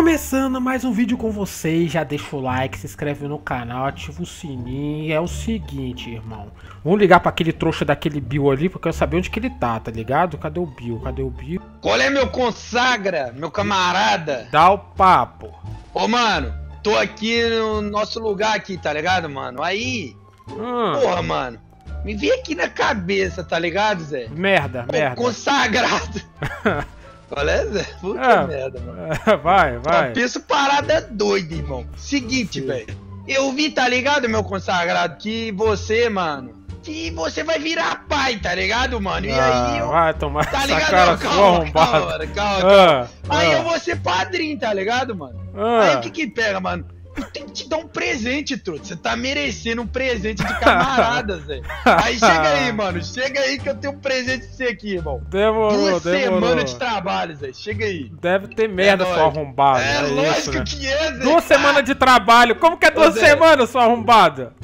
Começando mais um vídeo com vocês, já deixa o like, se inscreve no canal, ativa o sininho. É o seguinte, irmão. Vamos ligar para aquele trouxa daquele Bill ali, porque eu quero saber onde que ele tá, tá ligado? Cadê o Bill? Cadê o Bill? Qual é meu consagra, meu camarada? Dá o papo. Ô, mano, tô aqui no nosso lugar aqui, tá ligado, mano? Aí, Hum, porra, mano, me vem aqui na cabeça, tá ligado, Zé? merda, Pô, merda. Consagrado. Qual é, Zé? Puta É. merda, mano. vai, vai. Penso parada doida, irmão. Seguinte, velho. Eu vi, tá ligado, meu consagrado, que você, mano, que você vai virar pai, tá ligado, mano? E Ah, aí eu... vai tomar Tá ligado? cara calma, calma, calma, calma. Ah, Aí ah, eu vou ser padrinho, tá ligado, mano? ah. Aí o que que pega, mano? Eu tenho que te dar um presente, truto. Você tá merecendo um presente de camarada, Zé. Aí chega aí, mano. Chega aí que eu tenho um presente pra você aqui, irmão. Demorou, Duas demorou. semanas de trabalho, Zé. Chega aí. Deve ter merda, É sua nóis. arrombada. é, é lógico isso, né? que é, Zé. Duas semanas de trabalho. Como que é duas semanas, sua arrombada?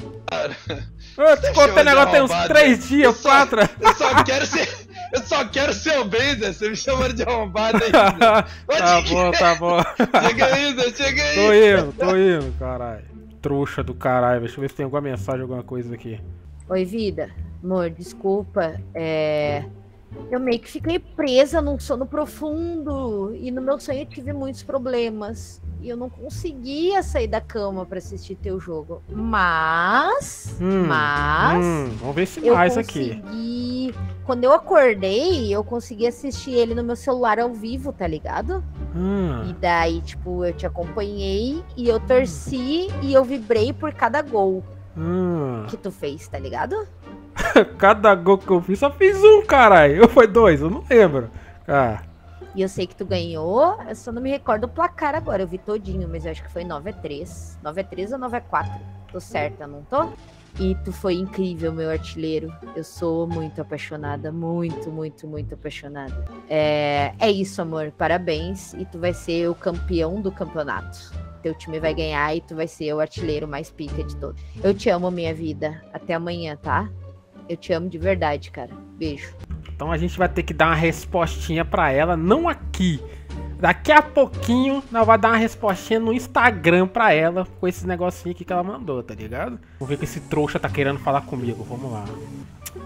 Eu te contei negócio tem uns arrombado, três dias, Eu só- quatro. Eu só quero ser. Eu só quero seu bem, Zé. Você me chamando de arrombado aí, Zé. tá bom, tá bom. Chega aí, Zé. Chega aí. tô indo, tô indo, caralho. Trouxa do caralho. Deixa eu ver se tem alguma mensagem, alguma coisa aqui. Oi, vida. Amor, desculpa. É... Eu meio que fiquei presa num sono profundo. E no meu sonho eu tive muitos problemas. E eu não conseguia sair da cama pra assistir teu jogo. Mas. Hum, mas. Hum, vamos ver se mais aqui. consegui. Quando eu acordei, eu consegui assistir ele no meu celular ao vivo, tá ligado? E Hum, daí, tipo, eu te acompanhei e eu torci e eu vibrei por cada gol hum. que tu fez, tá ligado? Cada gol que eu fiz, só fiz um, caralho. Eu foi dois, eu não lembro. Ah, E eu sei que tu ganhou, eu só não me recordo o placar agora. Eu vi todinho, mas eu acho que foi 9x3. 9x3 ou 9x4? Tô certa, não tô? E tu foi incrível, meu artilheiro. Eu sou muito apaixonada, muito, muito, muito apaixonada. É, é isso, amor. Parabéns. E tu vai ser o campeão do campeonato. Teu time vai ganhar e tu vai ser o artilheiro mais pica de todos. Eu te amo, minha vida. Até amanhã, tá? Eu te amo de verdade, cara. Beijo. então a gente vai ter que dar uma respostinha pra ela, não aqui. Daqui a pouquinho nós vai dar uma respostinha no Instagram pra ela com esse negocinho aqui que ela mandou, tá ligado? Vamos ver o que esse trouxa tá querendo falar comigo. Vamos lá.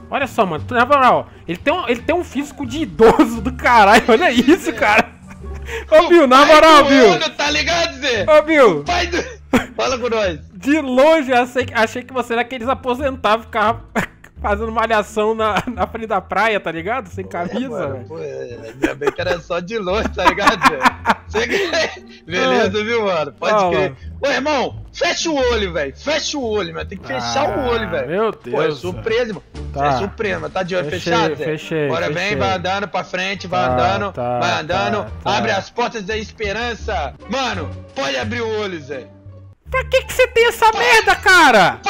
Olha só, mano. Na moral, ele tem um, ele tem um físico de idoso do caralho. Olha isso, cara. Ô, Bill, na moral, Bill. ano, tá ligado, Zé? Ô, Bill. Pai do... Fala com nós. De longe, eu achei, achei que você era aqueles aposentados, ficava fazendo malhação na, na frente da praia, tá ligado? Sem camisa, Mano, velho. pô, é, ainda bem que era só de longe, tá ligado. Beleza, viu, mano? Pode Ah, crer. Ô, irmão, fecha o olho, velho. Fecha o olho, mano. Tem que fechar o olho, Ah, velho. Meu Pô, é Deus. surpresa, irmão. Tá. É surpresa, tá de olho Fechei, fechado, Zé? fechei, Bora fechei. bem, vai andando pra frente, vai Tá, andando, tá, vai andando. tá, tá. Abre as portas da esperança. Mano, pode abrir o olho, Zé. Pra que que você tem essa merda, cara?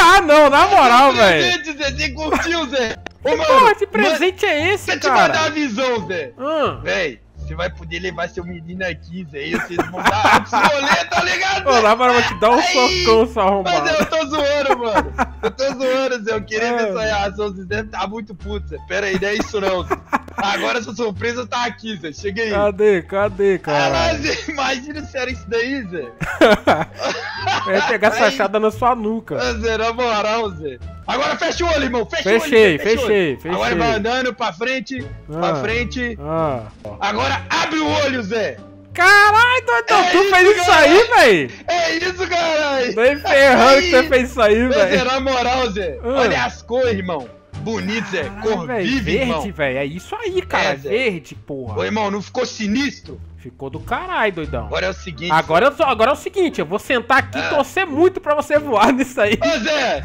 Ah, não, na moral, velho. Presente, Zé. Você curtiu, Zé? Ô, mano. Porra, que presente é esse, Deixa eu te mandar cara? uma visão, Zé. Hum. Véi, você vai poder levar seu menino aqui, Zé. E vocês vão dar rolê, tá ligado? Ô, na moral, vou te dar um Aí, socão, sua Mas arrombada. eu tô zoando, mano. Eu tô zoando, Zé. Eu queria ver Ah. sua reação. Vocês devem estar muito putos, Zé. Pera aí, não é isso não, Zé. Agora sua surpresa tá aqui, Zé. Chega aí. Cadê, cadê, cara? Caralho, Zé. Imagina se era isso daí, Zé. Ia pegar essa chada na sua nuca. Ah, Zé, na moral, Zé. Agora fecha o olho, irmão. Fecha Fechei, o olho. Zé. Fecha fechei, fechei. Agora vai andando pra frente, pra Ah. frente. Ah. Agora abre o olho, Zé. Caralho, doidão, É tu isso, fez isso aí, velho? É isso, caralho. Nem ferrando que você fez isso aí, Zé, velho. na moral, Zé. Ah. Olha as cores, irmão. Bonito, Zé. Cor Ah, véi, viva, verde, irmão. velho. É isso aí, cara. É, verde, porra. Ô, irmão, não ficou sinistro? Ficou do caralho, doidão. Agora é o seguinte. Agora, eu agora é o seguinte, eu vou sentar aqui e Ah. torcer muito pra você voar nisso aí. Ô, Zé,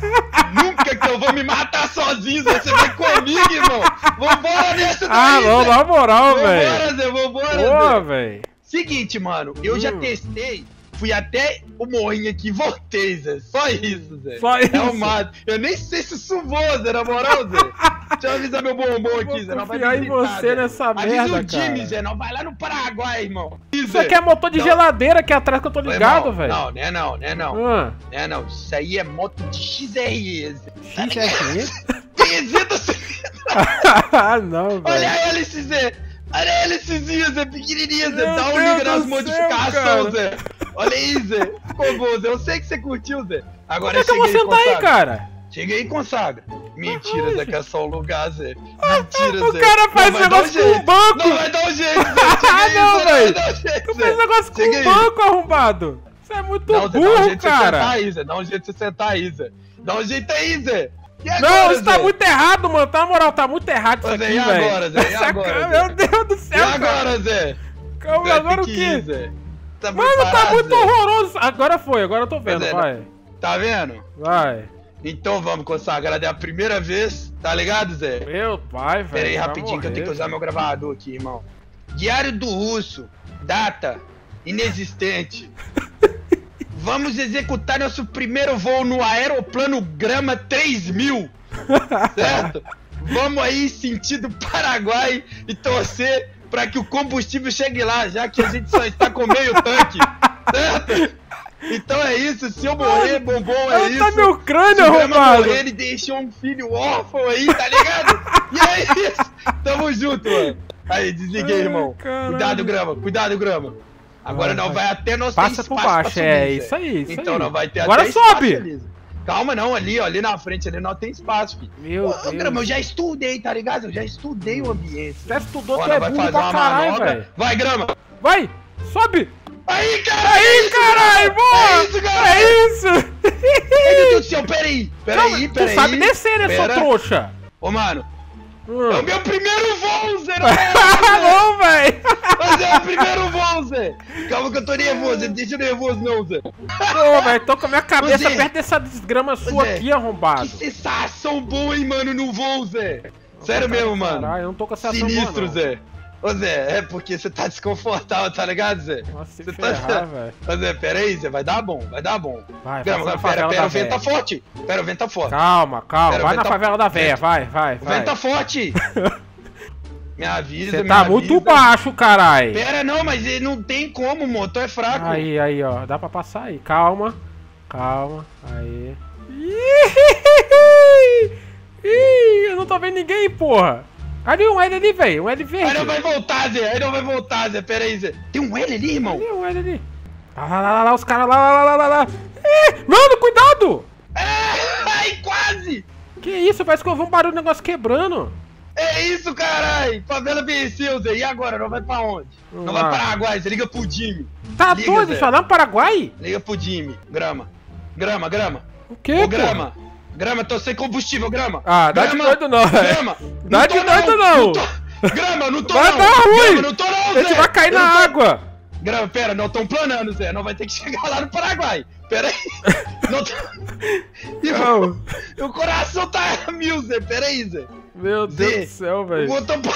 nunca que eu vou me matar sozinho, Zé. Você vai comigo, irmão. Vambora nessa daí, Ah, não, Zé. na moral, velho. Vambora, Zé, vambora, Zé. velho. Seguinte, mano, eu já Hum. testei, fui até o morrinho aqui e voltei, Zé. Só isso, Zé. Só É isso. o mato. Eu nem sei se suvou, Zé, na moral, Zé. Deixa eu avisar meu bombom aqui, Zé. Não vai me em gritar, você Zé. nessa Avisa merda, o Jimmy, cara. Zé. Não vai lá no Paraguai, irmão. Isso aqui é motor de Não. geladeira aqui atrás que eu tô ligado, velho. Não, né não, né não. Ah, Né não. Isso aí é moto de XRE, Zé. XRE? 300 ah, não, velho. Olha hélice, Zé. Olha a hélicezinha, Zé, pequenininha, Zé. Meu Dá um Deus liga nas modificações, cara. Zé. Olha aí, Zé. Ficou bom, Zé. Eu sei que você curtiu, Zé. Agora Como é que eu vou sentar aí, cara? Chega aí e consagra. Mentira, Zé, que é só um lugar, Zé. Mentira, O Zé. cara faz dar um negócio com o banco. Não, vai dar um jeito, Zé. Ah, não, velho. Vai dar um jeito, Tu Zé. fez negócio com o banco, arrombado. Você é muito Não, Zé, dá um burro, jeito de você sentar cara. aí, Zé. Dá um jeito de você sentar aí, Zé. Dá um jeito aí, Zé. E Não, isso tá Zé? muito errado, mano. Tá, na moral, tá muito errado isso Ô, Zé, aqui, e velho. agora, Zé? E agora, Zé? Meu Deus do E céu, cara. agora, Zé? Calma, Zé, agora o quê? Zé. Tá Mano, tá preparado, muito Zé? horroroso. Agora foi, agora eu tô vendo, Zé, vai. Tá vendo? Vai. Então vamos consagrar é a primeira vez, tá ligado, Zé? Meu pai, velho. Pera aí rapidinho que eu tenho que morrer, usar meu gravador aqui, irmão. Diário do Russo, data inexistente. Vamos executar nosso primeiro voo no aeroplano Grama 3000, certo? Vamos aí sentido Paraguai e torcer para que o combustível chegue lá, já que a gente só está com meio tanque, certo? Então é isso, se eu morrer, bombom, é Ela isso. tá meu Se crânio, arrombado. morrer, ele deixou um filho órfão aí, tá ligado? e é isso. Tamo junto, mano. Aí, desliguei, Ai, irmão. caralho. Cuidado, Grama. Cuidado, Grama. Agora não vai. até nós Passa por baixo, é isso aí, isso Então aí. não vai ter Agora até sobe. espaço. Calma não, ali, ó, ali na frente, ali não tem espaço, filho. Meu Ô, Grama, eu Deus. já estudei, tá ligado? Eu já estudei o ambiente. Você estudou, tu é vai burro pra caralho, velho. Vai, Grama. Vai, sobe. Aí, cara! Aí, caralho, boa. É isso, cara! É isso. Meu Deus do céu, peraí. Peraí, tu peraí. sabe descer, né, Pera. trouxa? Ô, mano. É o meu primeiro voo, Zé. Não é, não, velho. Mas é o primeiro voo, Zé. Calma que eu tô nervoso, não deixa nervoso não, Zé. Ô, velho, tô com a minha cabeça Zé. perto dessa desgrama sua Zé. aqui, Que arrombado. sensação boa, hein, mano, no voo, Zé. Sério mesmo, mano. Caralho, eu não tô com essa Sinistro, boa, não. Zé. Ô, Zé, é porque você tá desconfortável, tá ligado, Zé? Nossa, Você tá- ferrar, velho. Ô, Zé, pera aí, Zé, vai dar bom, vai dar bom. Vai, passa na pera, pera, da o vento tá forte. Pera, o vento tá forte. Calma, calma. Pera, vai na tá- favela da véia, vento- vai, vai, O vai. vento tá forte. Me avisa, Você tá avisa. muito baixo, caralho. Pera, não, mas ele não tem como, o motor é fraco. Aí, aí, ó. Dá pra passar aí. Calma. Calma. Aí. Ih, eu não tô vendo ninguém, porra. Ali um L ali, velho. Um L verde. Aí não vai voltar, Zé. Aí não vai voltar, Zé. Pera aí, Zé. Tem um L ali, irmão? Ali um L ali. Lá, lá, lá, lá, lá, os caras lá, lá, lá, lá, lá. Mano, cuidado! É, ai, quase! Que isso? Parece que eu ouvi um barulho negócio quebrando. É isso, caralho! Favela venceu, Zé. E agora? Não vai pra onde? Não vai para Paraguai, Zé. Liga pro Jimmy. Tá doido? Lá no Paraguai? Liga pro Jimmy. Grama. Grama, grama. O quê, Ô, grama. Grama, tô sem combustível, grama. Ah, dá de grama. doido não, velho. Grama. Dá não de doido não. tô. Grama, não tô Vai não. dar ruim. Grama, não tô não, A Zé. gente vai cair Eu na não tô- água. Grama, pera, não tão planando, Zé. Não vai ter que chegar lá no Paraguai. Pera aí. Não tô... Não. O coração tá mil, Zé. Pera aí, Zé. Meu Deus Zé, do céu, O velho. motor Assim,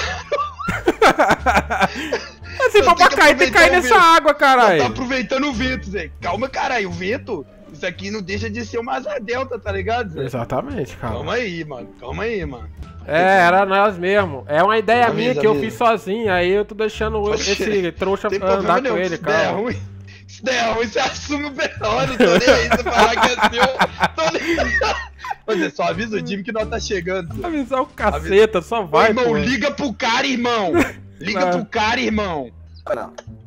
eu pra tenho que cair, tem que cair nessa água, tá caralho. aproveitando o vento, Zé. Calma, caralho. O vento, isso aqui não deixa de ser uma asa delta, tá ligado, Zé? Exatamente, calma. Calma aí, mano. Calma aí, mano. É, era nós mesmo. É uma ideia Avisa, minha que eu avisa. fiz sozinho, aí eu tô deixando esse trouxa andar com ele, der é ruim, se der ruim, você assume o. Não tô nem aí. Você falar que é seu. Tô nem aí. Ô, Zé, só avisa o Jimmy que nós tá chegando. Avisar o caceta, só Ô, vai, irmão, pô. liga pro cara, irmão. Liga Não. pro cara, irmão.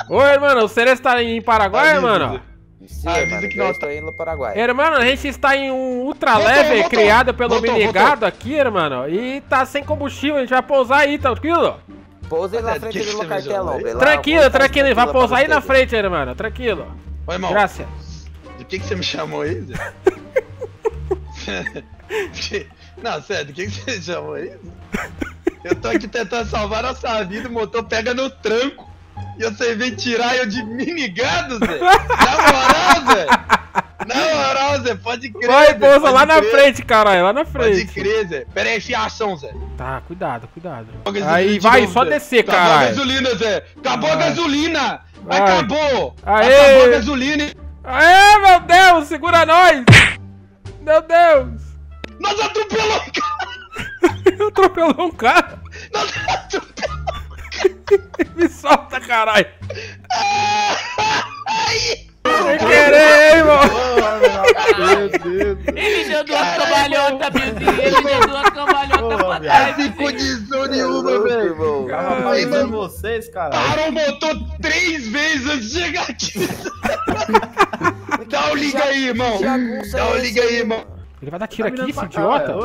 Oi, mano, o Cerezo tá em Paraguai, Avisa, mano? Sim, Ah, avisa mano, que eu nós estou indo no Paraguai. Irmão, a gente está em um ultra Voltou, leve voltou. criado pelo Voltou, Minigado aqui, irmão. E tá sem combustível, a gente vai pousar aí, tá tranquilo? Pousei Mas é, na frente que do você aí? velho. Tranquilo, tranquilo, vai pousar aí na frente. irmão, tranquilo. Ô, irmão, Graças. do que, que você me chamou aí, Zé? Que- Não, sério, do que, que você chamou? Eu tô aqui tentando salvar nossa vida, o motor pega no tranco. E você vem tirar eu de minigado, Zé? Na moral, Zé? Na moral, Zé, pode crer. Vai, pode lá na crer. frente, caralho, lá na Pode frente. crer, Zé. Pera aí, fiação, Zé. Tá, cuidado, cuidado. Acabou a Aí vai, novo, só Zé. descer, Acabou a caralho. gasolina, Zé. Acabou a Vai. gasolina. Vai. Acabou. Aê. Acabou a gasolina. Aê, meu Deus, segura nós! Meu Deus! Nós atropelamos o cara. Atropelou um cara! Nós atropelamos. Me solta, caralho! Ai. Sem querer, hein, mano! Meu Deus. Ele deu duas cambalhotas, Bilzinho. Ele deu duas cambalhotas pra trás. Sem condição nenhuma, velho. irmão. Calma, Aí, mano. vocês, cara. Parou o motor três vezes antes de chegar aqui. Dá o liga aí, irmão. Dá o liga aí, irmão. Ele vai dar tiro Tá aqui, esse idiota.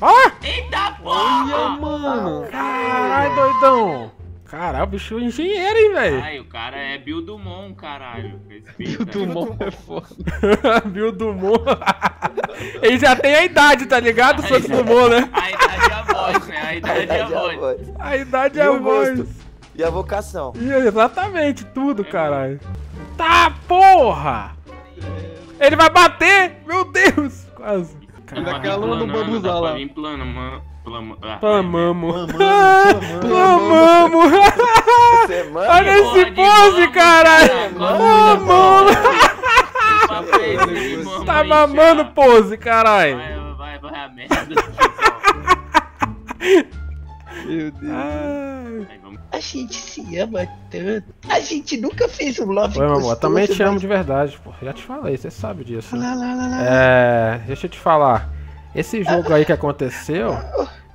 Ó! Eita Olha, porra! mano. Caralho, doidão. Caralho, o bicho é engenheiro, hein, velho? Ai, o cara é Bill Dumont, caralho. Respeita. Dumont é foda. Bill Dumont. Ele já tem a idade, tá ligado, Santos Dumont, né? A idade é a voz, né? A idade é a voz. voz. A idade é a o voz. E a vocação? Ih, Exatamente, tudo, caralho. Tá, porra! Ele vai bater! Meu Deus! Quase. Caralho. aquela lua do Planando, bambuzá dá pra lá. vir plano, mano. Plano- ah, Pamamo. Pamamo, Pamamo. Você é? Olha esse pose, caralho! mamo Tá mamando pose, caralho! Vai, vai, vai a merda. Meu Deus. Ai. A gente se ama tanto. A gente nunca fez um love Oi, meu amor, também te amo mas- de verdade, pô. Já te falei, você sabe disso. Lá, lá, lá, lá. É. Deixa eu te falar. Esse jogo aí que aconteceu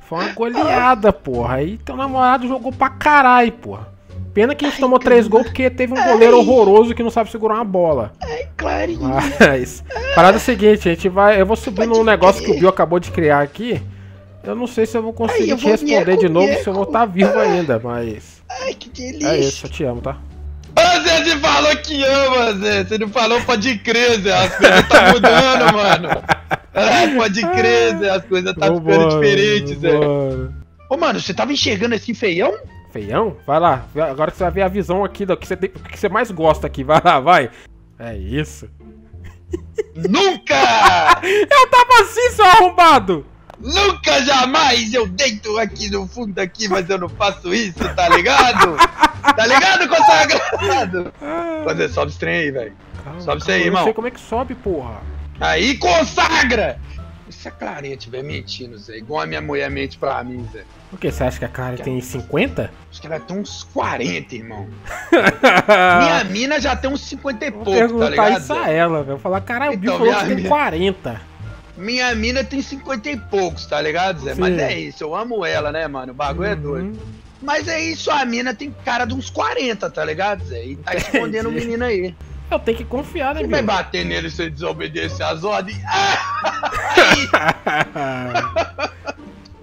foi uma goleada, porra. Aí teu namorado jogou pra caralho, porra. Pena que a gente tomou três gols porque teve um goleiro horroroso que não sabe segurar uma bola. Clarinho. Mas. Parada é a seguinte, a gente vai. Eu vou subir num Pode negócio que o. Bill acabou de criar aqui. Eu não sei se eu vou conseguir Ai, eu te vou responder mieco, de novo, mieco. se eu vou estar vivo ainda, mas. Ai, que delícia. É isso, eu te amo, tá? Ô, Zé, você falou que ama, Zé. Você não falou, pode crer, Zé. As coisas tá mudando, mano. Ai, pode crer. As coisas tá ficando diferentes, Zé. vambora. Ô, mano, você tava enxergando assim feião? Feião? Vai lá. Agora você vai ver a visão aqui do que você, tem- o que você mais gosta aqui. Vai lá, vai. É isso. Nunca! Eu tava assim, seu arrombado! Nunca jamais eu deito aqui no fundo aqui, mas eu não faço isso, tá ligado? Tá ligado, consagrado? Fazer sobe esse trem aí, velho. Calma, Sobe isso aí, eu irmão. Não sei como é que sobe, porra. Aí consagra! E se a Clarinha estiver mentindo, Zé? Igual a minha mulher mente pra mim, Zé. O que? Você acha que a Clara tem 50? Acho que ela tem uns 40, irmão. Minha mina já tem uns 50 e Vou pouco, tá perguntar ligado? isso a Zé? ela, velho. Vou falar, caralho, o Bill Então, falou que tem amiga- 40. Minha mina tem 50 e poucos, tá ligado, Zé? Sim. Mas é isso, eu amo ela, né, mano? O bagulho é doido. Uhum. Mas é isso, a mina tem cara de uns 40, tá ligado, Zé? E tá escondendo o menino aí. Eu tenho que confiar, né, Quem vai bater nele se ele desobedecer as ordens? Ah!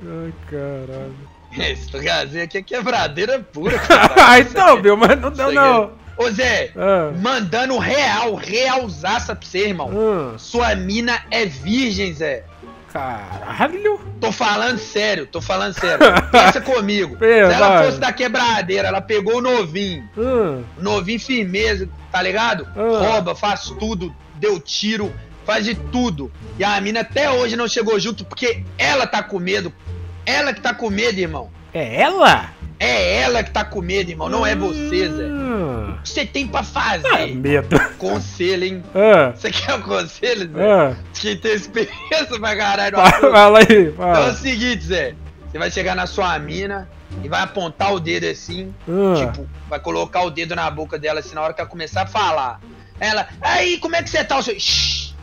Ai, caralho. Esse lugarzinho aqui é quebradeira pura, cara. Ah, então, Bill, mas não deu, Isso não. Ô, Zé, Ah, mandando real, realzaça pra você, irmão. ah, Sua mina é virgem, Zé. Caralho. Tô falando sério, tô falando sério. Pensa comigo. Se ela vai. fosse da quebradeira, ela pegou o novinho. Ah, Novinho firmeza, tá ligado? Ah. Rouba, faz tudo, deu tiro, faz de tudo. E a mina até hoje não chegou junto porque ela tá com medo. Ela que tá com medo, irmão. é ela? É ela que tá com medo, irmão. Não é você, Zé. O que você tem pra fazer? ah, medo. Conselho, hein? Ah, Você quer um conselho, Zé? ah. Quem tem experiência pra caralho Fala, fala aí, Então é o fala. seguinte, Zé. Você vai chegar na sua mina e vai apontar o dedo assim. Ah, Tipo, vai colocar o dedo na boca dela assim na hora que ela começar a falar. Ela, aí, como é que você tá? Shhh,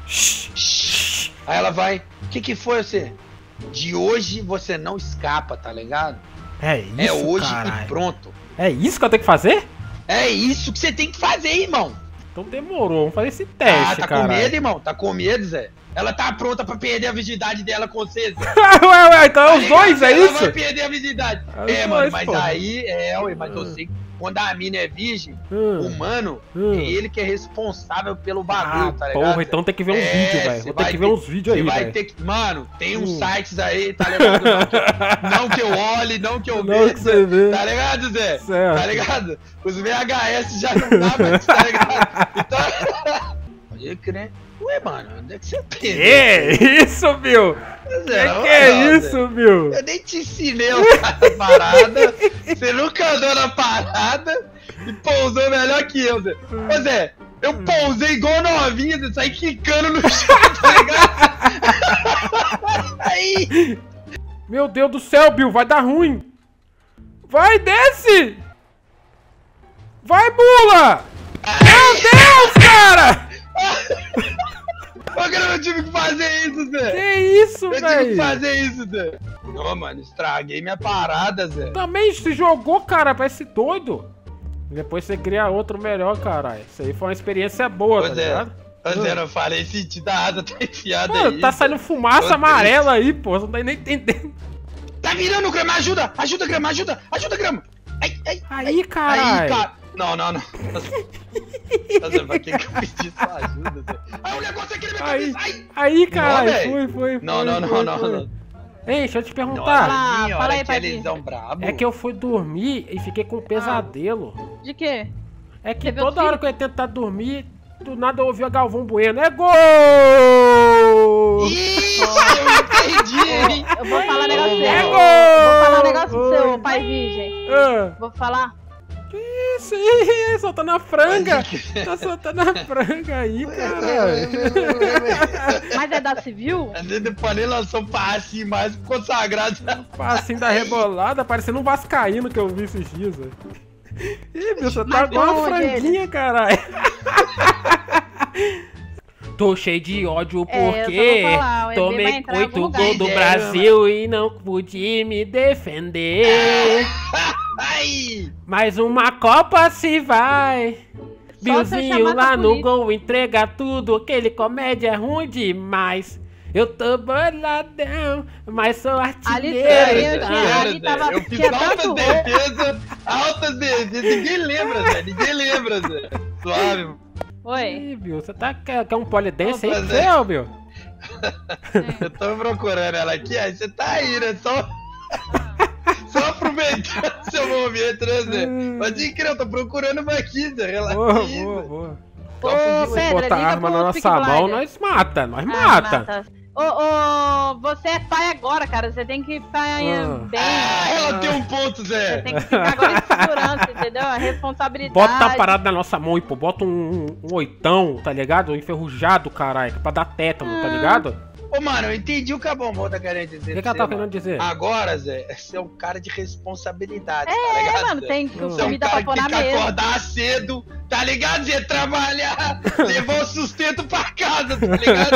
shh, shhh. Aí ela vai, o que que foi você? De hoje você não escapa, tá ligado? É isso, é hoje caralho. e pronto. É isso que eu tenho que fazer? É isso que você tem que fazer, irmão. Então demorou, vamos fazer esse ah, teste, tá cara. com medo, irmão? Tá com medo, Zé? Ela tá pronta pra perder a virgindade dela com você, Zé. ué, ué, então é Tá os ligado? dois, é ela isso? vai perder a virgindade. É É, mano, dois, mas pô. aí, é, ué, mas eu Ah. sei que quando a mina é virgem, o Hum, mano, hum. é ele que é responsável pelo bagulho, Ah, tá ligado? porra, então tem que ver uns É, vídeos, velho. Vou ter que ver uns vídeos aí, vai velho. ter que. Mano, tem uns Hum. sites aí, tá ligado? Não que, eu, não que eu olhe, não que eu Não veja. vê. Tá ligado, Zé? Certo. Tá ligado? Os VHS já não dá mais, tá ligado? Então. Pode crer. Ué, mano, onde é que você aprendeu? Que isso, Bill? Zé? Que é Zé. isso, Bill? Eu nem te ensinei a parada. Você nunca andou na parada e pousou melhor que eu, Zé. Ô, Zé, eu pousei igual novinha, Zé, saí quicando no chão, tá ligado? Aí, Meu Deus do céu, Bill, vai dar ruim. Vai, desce! Vai, bula! Meu Deus, cara! por que eu tive que fazer isso, Zé? Que isso, Eu tive que velho? fazer isso, Zé. Não, mano, estraguei minha parada, Zé. Também se jogou, cara, esse doido. Depois você cria outro melhor, caralho. Isso aí foi uma experiência boa, Ô, tá Zé, ligado? Zé, não falei sentido da asa tá enfiada Mano, aí. tá saindo fumaça amarela aí, pô. Você não tá nem entendendo. Tá virando, Grama, ajuda! Ajuda, Grama, ajuda! Ajuda, Grama! Ai, ai, Aí, Aí, caralho. cara. Não, não, não. Tá Zé, pra que que eu pedi sua ajuda? Ai, o negócio aqui na minha Aí, cabeça! Aí, caralho. velho. Foi, foi, Não, foi, não, não, foi, não, foi. não. Ei, deixa eu te perguntar. Nossa, Fala- aí, que brabo. É que eu fui dormir e fiquei com um pesadelo. De quê? É que toda hora que eu ia tentar dormir, do nada eu ouvia Galvão Bueno. É gol! Ih, eu entendi, hein? Eu vou falar um negócio É seu. gol! Vou falar um negócio seu, pai virgem. Ah, Vou falar. Aí? Soltando a franga. Tá soltando a franga aí, caralho. Mas é da civil? Dede Panê lançou um passe mais consagrado. Passinho da rebolada, parecendo um vascaíno que eu vi esses dias, velho. Ih, meu, você tá com uma franguinha, caralho. Tô cheio de ódio É, porque vou falar, tomei oito gols do É, Brasil e não pude me defender. Ai! Mais uma Copa se vai. Chamar lá no gol entrega tudo. Aquele comédia é ruim demais. Eu tô boladão, mas sou artilheiro. Ali eu tá? tinha- ali tava- eu fiz altas defesas, altas defesas. Ninguém lembra, Zé. Ninguém lembra, Zé. Suave, mano. Oi. Ih, Bill, você tá quer, quer um polidense aí você, ô, Bill? Eu tô procurando ela aqui, aí você tá aí, né? Só. Só aproveitando seu momento, né, Zé? Pode crer, eu tô procurando uma aqui, Zé. Relaxa. Boa, boa, boa. Ô, Se Pedra, botar arma na nossa mão, nós mata, nós Ah, mata. Ô, ô, você é pai agora, cara. Você tem que estar Ah. bem. Ah, ela tem um ponto, Você Zé. tem que ficar agora em segurança, entendeu? A responsabilidade. Bota a parada na nossa mão e pô, bota um, um oitão, tá ligado? Um enferrujado, caralho, pra dar tétano, tá ligado? Ô, mano, eu entendi o que a Bombom tá querendo dizer. O que, que ela tá querendo mano. dizer? Agora, Zé, você é um cara de responsabilidade, tá É, ligado? mano, Zé? tem Você Você é um comida cara pra que pôr tem na que mesa. acordar cedo, tá ligado, Zé? Trabalhar, levar o sustento pra casa, tá ligado,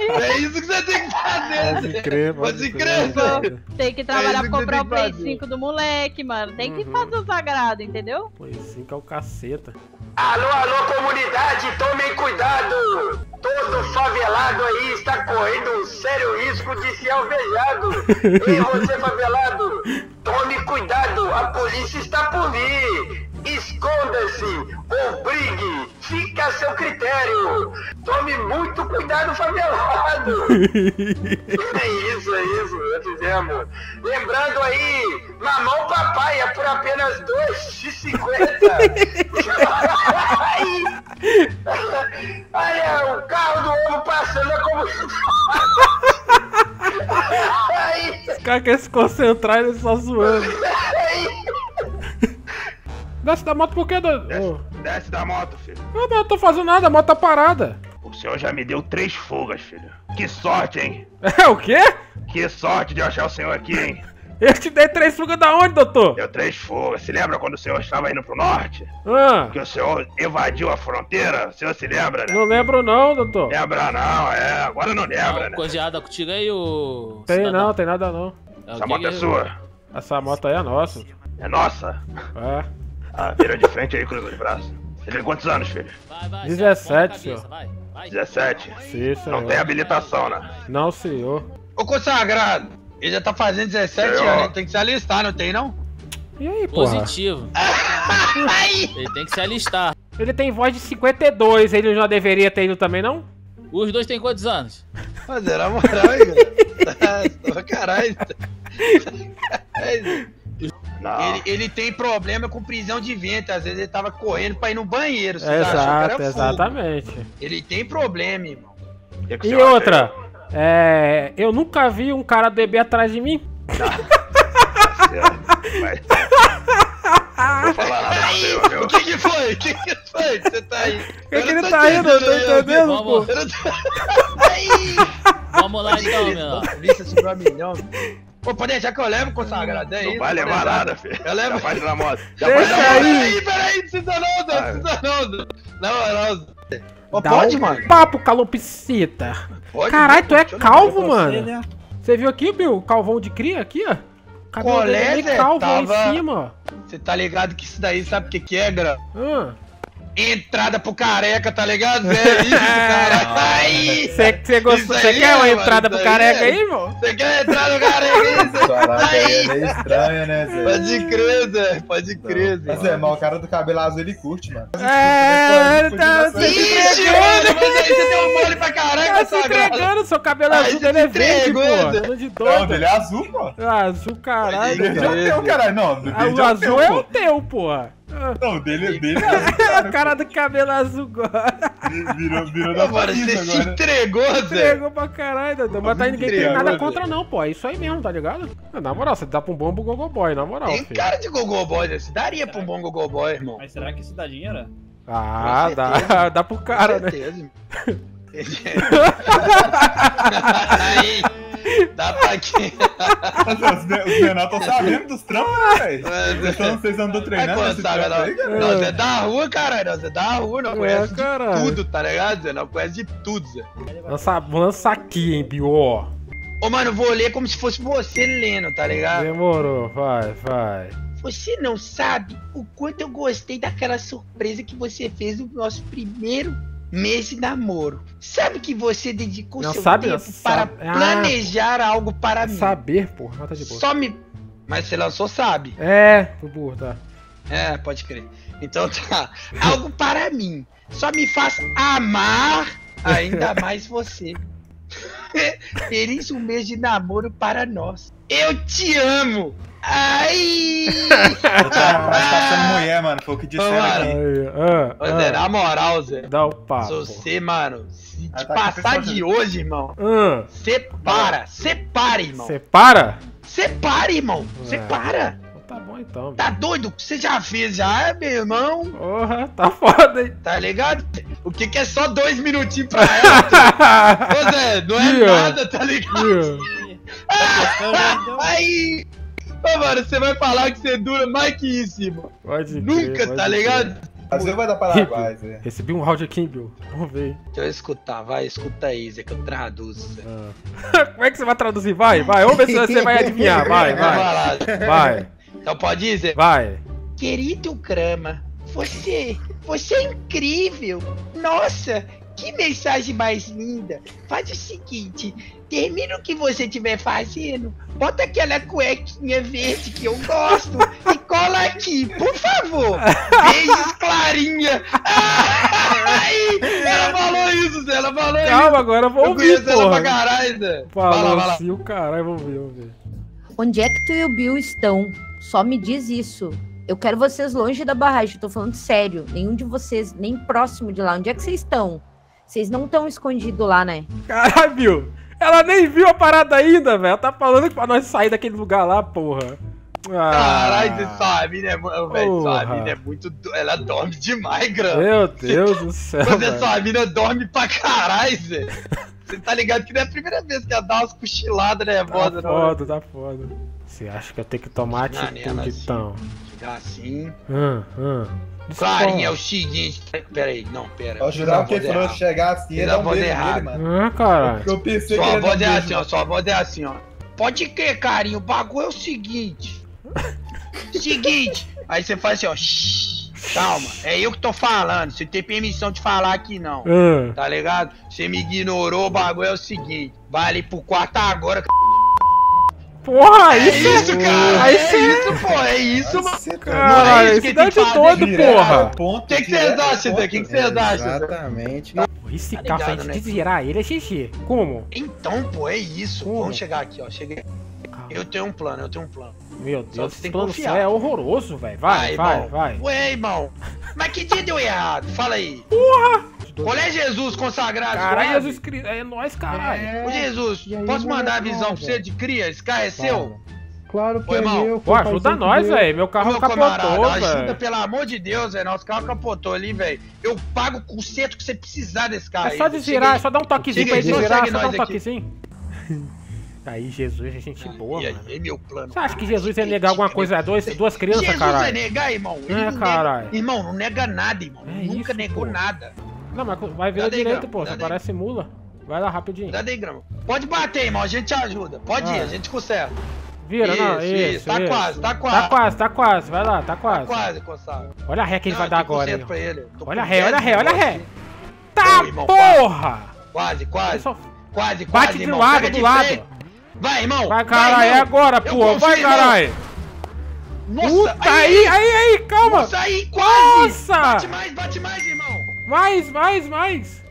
Zé? É isso que você tem que fazer, Pode Zé. crer, Pode crer. Zé. Tem que trabalhar É pra que comprar o tem que Play fazer. 5 do moleque, mano. Tem que Uhum. fazer o sagrado, entendeu? Sim, que é o caceta. Alô, alô, comunidade, tomem cuidado! Todo favelado aí está correndo um sério risco de ser alvejado. E você, favelado, tome cuidado, a polícia está por vir. Esconda-se ou brigue, fica a seu critério. Tome muito cuidado, favelado. É isso, é isso, nós fizemos. Lembrando aí, mamão papaya por apenas R$ 2,50. Aí é o carro do ovo passando é como. Aí, Os caras querem se concentrar e eles só zoando. aí. Desce da moto por quê, doido? Ô, Desce da moto, filho. Não, mas eu não tô fazendo nada, a moto tá parada. O senhor já me deu três fugas, filho. Que sorte, hein? É o quê? Que sorte de achar o senhor aqui, hein? Eu te dei três fugas da onde, doutor? Deu três fugas. Se lembra quando o senhor estava indo pro norte? Ah, Que o senhor invadiu a fronteira? O senhor se lembra, né? não lembro não, doutor. Lembra não, é. Agora não lembra, né? Coiseada contigo aí, o. Tem não, tem nada não. Essa moto é sua. Essa moto aí é nossa. É nossa. É. Ah, vira de frente aí, cruza os braços. Você tem quantos anos, filho? Vai, vai, 17, bota a cabeça, senhor. Vai, vai. 17. Sim, senhor. Não tem habilitação, né? Não, senhor. Ô, consagrado, ele já tá fazendo 17 Senhor. anos, ele tem que se alistar, não tem, não? E aí, porra? Positivo. Ele tem que se alistar. Ele tem voz de 52, ele já deveria ter ido também, não? Os dois têm quantos anos? Mas era moral, hein, cara? Caralho. Ele, ele tem problema com prisão de ventre, às vezes ele tava correndo pra ir no banheiro. que Exato, exatamente. Ele tem problema, irmão. E acha outra, é. Eu nunca vi um cara beber atrás de mim. vou falar nada você, O que que foi? O que que foi? Você tá aí? O que, que ele tá indo? Eu tô entendendo, pô. Vamos, tô... Aí! vamos lá então, meu. Polícia subiu a milhão. Pô, pode deixar que eu levo, consagrado. É Não isso, vai levar nada, filho. Eu levo- Já faz na moto. Já faz na moto. aí. Peraí, peraí, não precisa não, não precisa não, Zé. Na moral, Zé. Ô, Dá pode, um mano? Papo, calopsita. Caralho, tu é calvo, mano. você, né? Você viu aqui, Bill? Calvão de cria aqui, ó. Cabelo Qual dele é, calvo aí Tava- em cima, Você tá ligado que isso daí, sabe o que que é, Gra? ó. Hum. Entrada pro careca, tá ligado? É isso, cara. Aí! Você gostou? Isso Você aí quer uma é, entrada pro careca é. aí, irmão? Você quer entrar no careca? Isso? Caraca, aí é Aí! meio estranho, né, Zé? Pode crer, Zé. Pode crer, Zé. Mas é, mas o cara do cabelo azul ele curte, mano. É, tá você se Ixi, entregando. mano, mas aí você deu mole pra caraca, Tá se entregando, seu cabelo Aí azul dele é verde, pô. Não, doido. dele é azul, pô. Ah, azul, caralho. Verde é o teu, caralho. Não, Ah, O é o azul teu, é pô. o teu, porra. Não, dele, dele é cara. O cara do cabelo azul agora. Virou, virou da Mano, você se agora. entregou, Zé. Entregou pra caralho, Dodô. Mas tá ninguém tem nada contra, não, pô. É isso aí mesmo, tá ligado? Na moral, você dá pra um bom pro Gogo Boy, na moral, Tem filho. cara de Gogol Boy. Você daria pra um bom Gogol Boy, irmão. Mas será que isso dá dinheiro? Ah, dá, dá pro cara, Com né? Aí, dá pra quê? Mas, Os menores estão sabendo dos trampos, né, velho? Vocês tão- Vocês andam Vai treinando esse sabe, aí, cara? Nós é da rua, caralho. Nós é da rua, não É, conhece de caralho. tudo, tá ligado, Zé? Não conhece de tudo, Zé. Lança, lança aqui, hein, Bió. Ô, mano, eu vou ler como se fosse você lendo, tá ligado? Demorou, vai, vai. Você não sabe o quanto eu gostei daquela surpresa que você fez no nosso primeiro mês de namoro. Sabe que você dedicou Não seu sabe, tempo para sabe. Ah. planejar algo para mim. Saber, porra, mas tá de boa. Só me. Mas você lançou, sabe? É, tô burro, tá. É, pode crer. Então tá. Algo para mim. Só me faz amar ainda mais você. Feliz um mês de namoro para nós. Eu te amo! Ai! Tá, tá sendo mulher, mano. Foi o que disseram Mano. aqui. Ah, Ô, Zé, ah, na moral, Zé. dá o papo. Se você, mano, se Ah, te tá passar de hoje, irmão, Hum, separa, separa, irmão. você para? Separa, irmão. É. Separa. Tá bom então. Tá doido? Você já fez, já, meu irmão? Porra, tá foda, hein? Tá ligado? O que que é só dois minutinhos pra ela? Ô, Zé, não é nada, tá ligado? Aí, ô, mano, você vai falar que você dura mais que isso, irmão. Pode Nunca, pode tá crer. ligado? Brasil vai dar Paraguai, Zé. Recebi um round aqui, Bill. Vamos ver. Deixa eu escutar, vai, escuta aí, Zé, que eu traduzo. Ah. Como é que você vai traduzir? Vai, vai. Vamos ver se você vai adivinhar. Vai, vai. Vai, Então pode ir, Zé? vai. Querido Grama, você, você é incrível. Nossa, que mensagem mais linda. Faz o seguinte, termina o que você estiver fazendo, bota aquela cuequinha verde que eu gosto e cola aqui, por favor. Beijos, Clarinha. Ai, ela falou isso, Zé, ela falou isso. Calma, agora eu vou Eu ouvir, conheço ela pra porra. caralho, Falou vai assim o caralho, vamos ver, ver. Onde é que tu e o Bill estão? Só me diz isso. Eu quero vocês longe da barragem, eu tô falando sério. Nenhum de vocês, nem próximo de lá. Onde é que vocês estão? Vocês não estão escondidos lá, né? Caralho, Bill. Ela nem viu a parada ainda, velho. Ela tá falando que pra nós sair daquele lugar lá, porra. Ah, Caralho, né, mano? Velho, sua Porra. mina é muito. Ela dorme demais, grama. Meu Deus do céu, velho. sua mina dorme pra caralho, Zé. Você tá ligado que não é a primeira vez que ela dá umas cochiladas Tá nervosas, não. né? foda, tá foda. Você acha que eu tenho que tomar atitude, assim. então? Assim. Hum, hum. Clarinha, é o seguinte. Pera aí, não, pera. Eu jurava que ele falou que chegar assim, a dar um voz beijo nele, mano. Ah, caralho. Eu pensei que Sua ele ia voz é assim, ó. Sua voz é assim, ó. Pode crer, carinho. O bagulho é o seguinte. seguinte. Aí você faz assim, ó. "Shh, Calma, é eu que tô falando. Você tem permissão de falar aqui, não. Hum. Tá ligado? Você me ignorou, o bagulho é o seguinte. Vai ali pro quarto agora. Porra, É isso isso, cara. Aí É você- isso, pô. É isso, mano. Você tá Caralho, isso que tem que fazer, porra. ponto. O que vocês acham, Zé? O que vocês acham? Exatamente. Esse Tá carro, se a ligado, gente né? virar ele, é xixi. Como? Então, pô, é isso. Como? Vamos chegar aqui, ó. Cheguei. Eu tenho um plano, eu tenho um plano. Meu Deus, esse tem que plano confiar. é horroroso, velho. Vai, vai, irmão. vai. Ué, irmão. Mas que dia deu errado? Fala aí. Porra! Qual é Jesus consagrado? Caralho, suave? Jesus Cristo. É nóis, caralho. Ô, Jesus, posso mandar a visão pra você de cria? Esse carro é seu? Claro que Ô, é irmão. meu. Pô, ajuda nós, velho. Meu carro Meu capotou, camarada, ajuda, velho. pelo amor de Deus, velho. Nosso carro capotou ali, velho. Eu pago o conserto que você precisar desse carro É aí. só desvirar, é só dar um toquezinho Chega pra aí, ele só desvirar, segue só dar um nós aqui. toquezinho. Aí, Jesus é gente boa, aí, mano. aí, meu plano. Você acha que Jesus ia negar alguma coisa a dois, duas crianças, Jesus vai caralho? negar, irmão. Ele É, caralho. Nega, irmão, não nega nada, irmão. É Nunca isso, negou pô. nada. Não, mas vai virar aí, direito, pô. Você aí. parece mula. Vai lá rapidinho. Cuidado aí, grama. Pode bater, irmão. A gente te ajuda. Pode ir, Ah. a gente conserta. Vira, não, Isso, isso. isso. Tá isso. quase, tá Tá quase. quase, tá quase. Vai lá, tá quase. Quase, Gonçalo. Olha a ré que ele Não, vai dar agora. aí. Tô Olha a ré, olha a 10 ré, olha a ré. Tá, Ô, irmão, porra! Quase, quase. Só Quase, quase, Bate irmão. lado, Pega do lado. frente. Vai, irmão. Vai, caralho, é agora, Eu pô. Vai, caralho. Nossa, Puta, aí, aí, aí, calma. Nossa, aí, quase. Nossa. Bate mais, bate mais, irmão. Mais, mais, mais.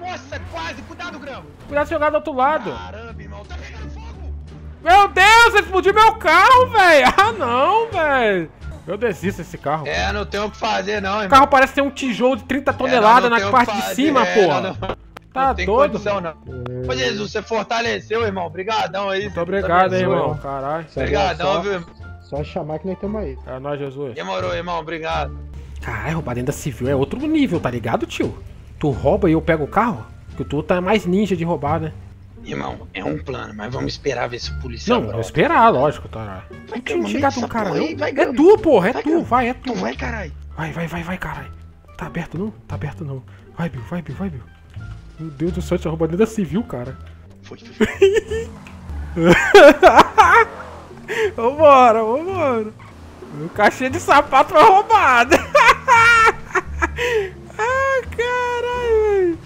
Nossa, quase. Cuidado, grama. Cuidado de jogar do outro lado. Caramba, irmão. Tá pegando fogo. Meu Deus, explodiu meu carro, velho. Ah, não, velho. Eu desisto desse carro. É, não tem o que fazer, não, O irmão. carro parece ter um tijolo de 30 É, toneladas não, não tem na o parte de cima, é, porra. não, não. Tá não tem doido? condição, não. Ô, Jesus, você fortaleceu, irmão. Obrigadão aí. Muito obrigado, irmão. Caralho. Obrigadão, viu? Só chamar que nós estamos aí. É nóis, Jesus. Demorou, irmão. Obrigado. Caralho, roubar dentro da civil é outro nível, tá ligado, tio? Tu rouba e eu pego o carro? Porque tu tá mais ninja de roubar, né? Irmão, é um plano, mas vamos esperar ver se o policial. Não, brota. esperar, lógico, tá? Vai, chegado mete um cara, aí, vai, É tu, porra, é Vai, tu, vai, é tu. Tu vai, caralho. Vai, vai, vai, vai, caralho. Tá aberto não? Tá aberto não. Vai, Bill, vai, Bill, vai, Bill. Meu Deus do céu, tinha roubado dentro da civil, cara. Foi, foi. vambora, vambora. O cachê de sapato foi roubado. ah, caralho.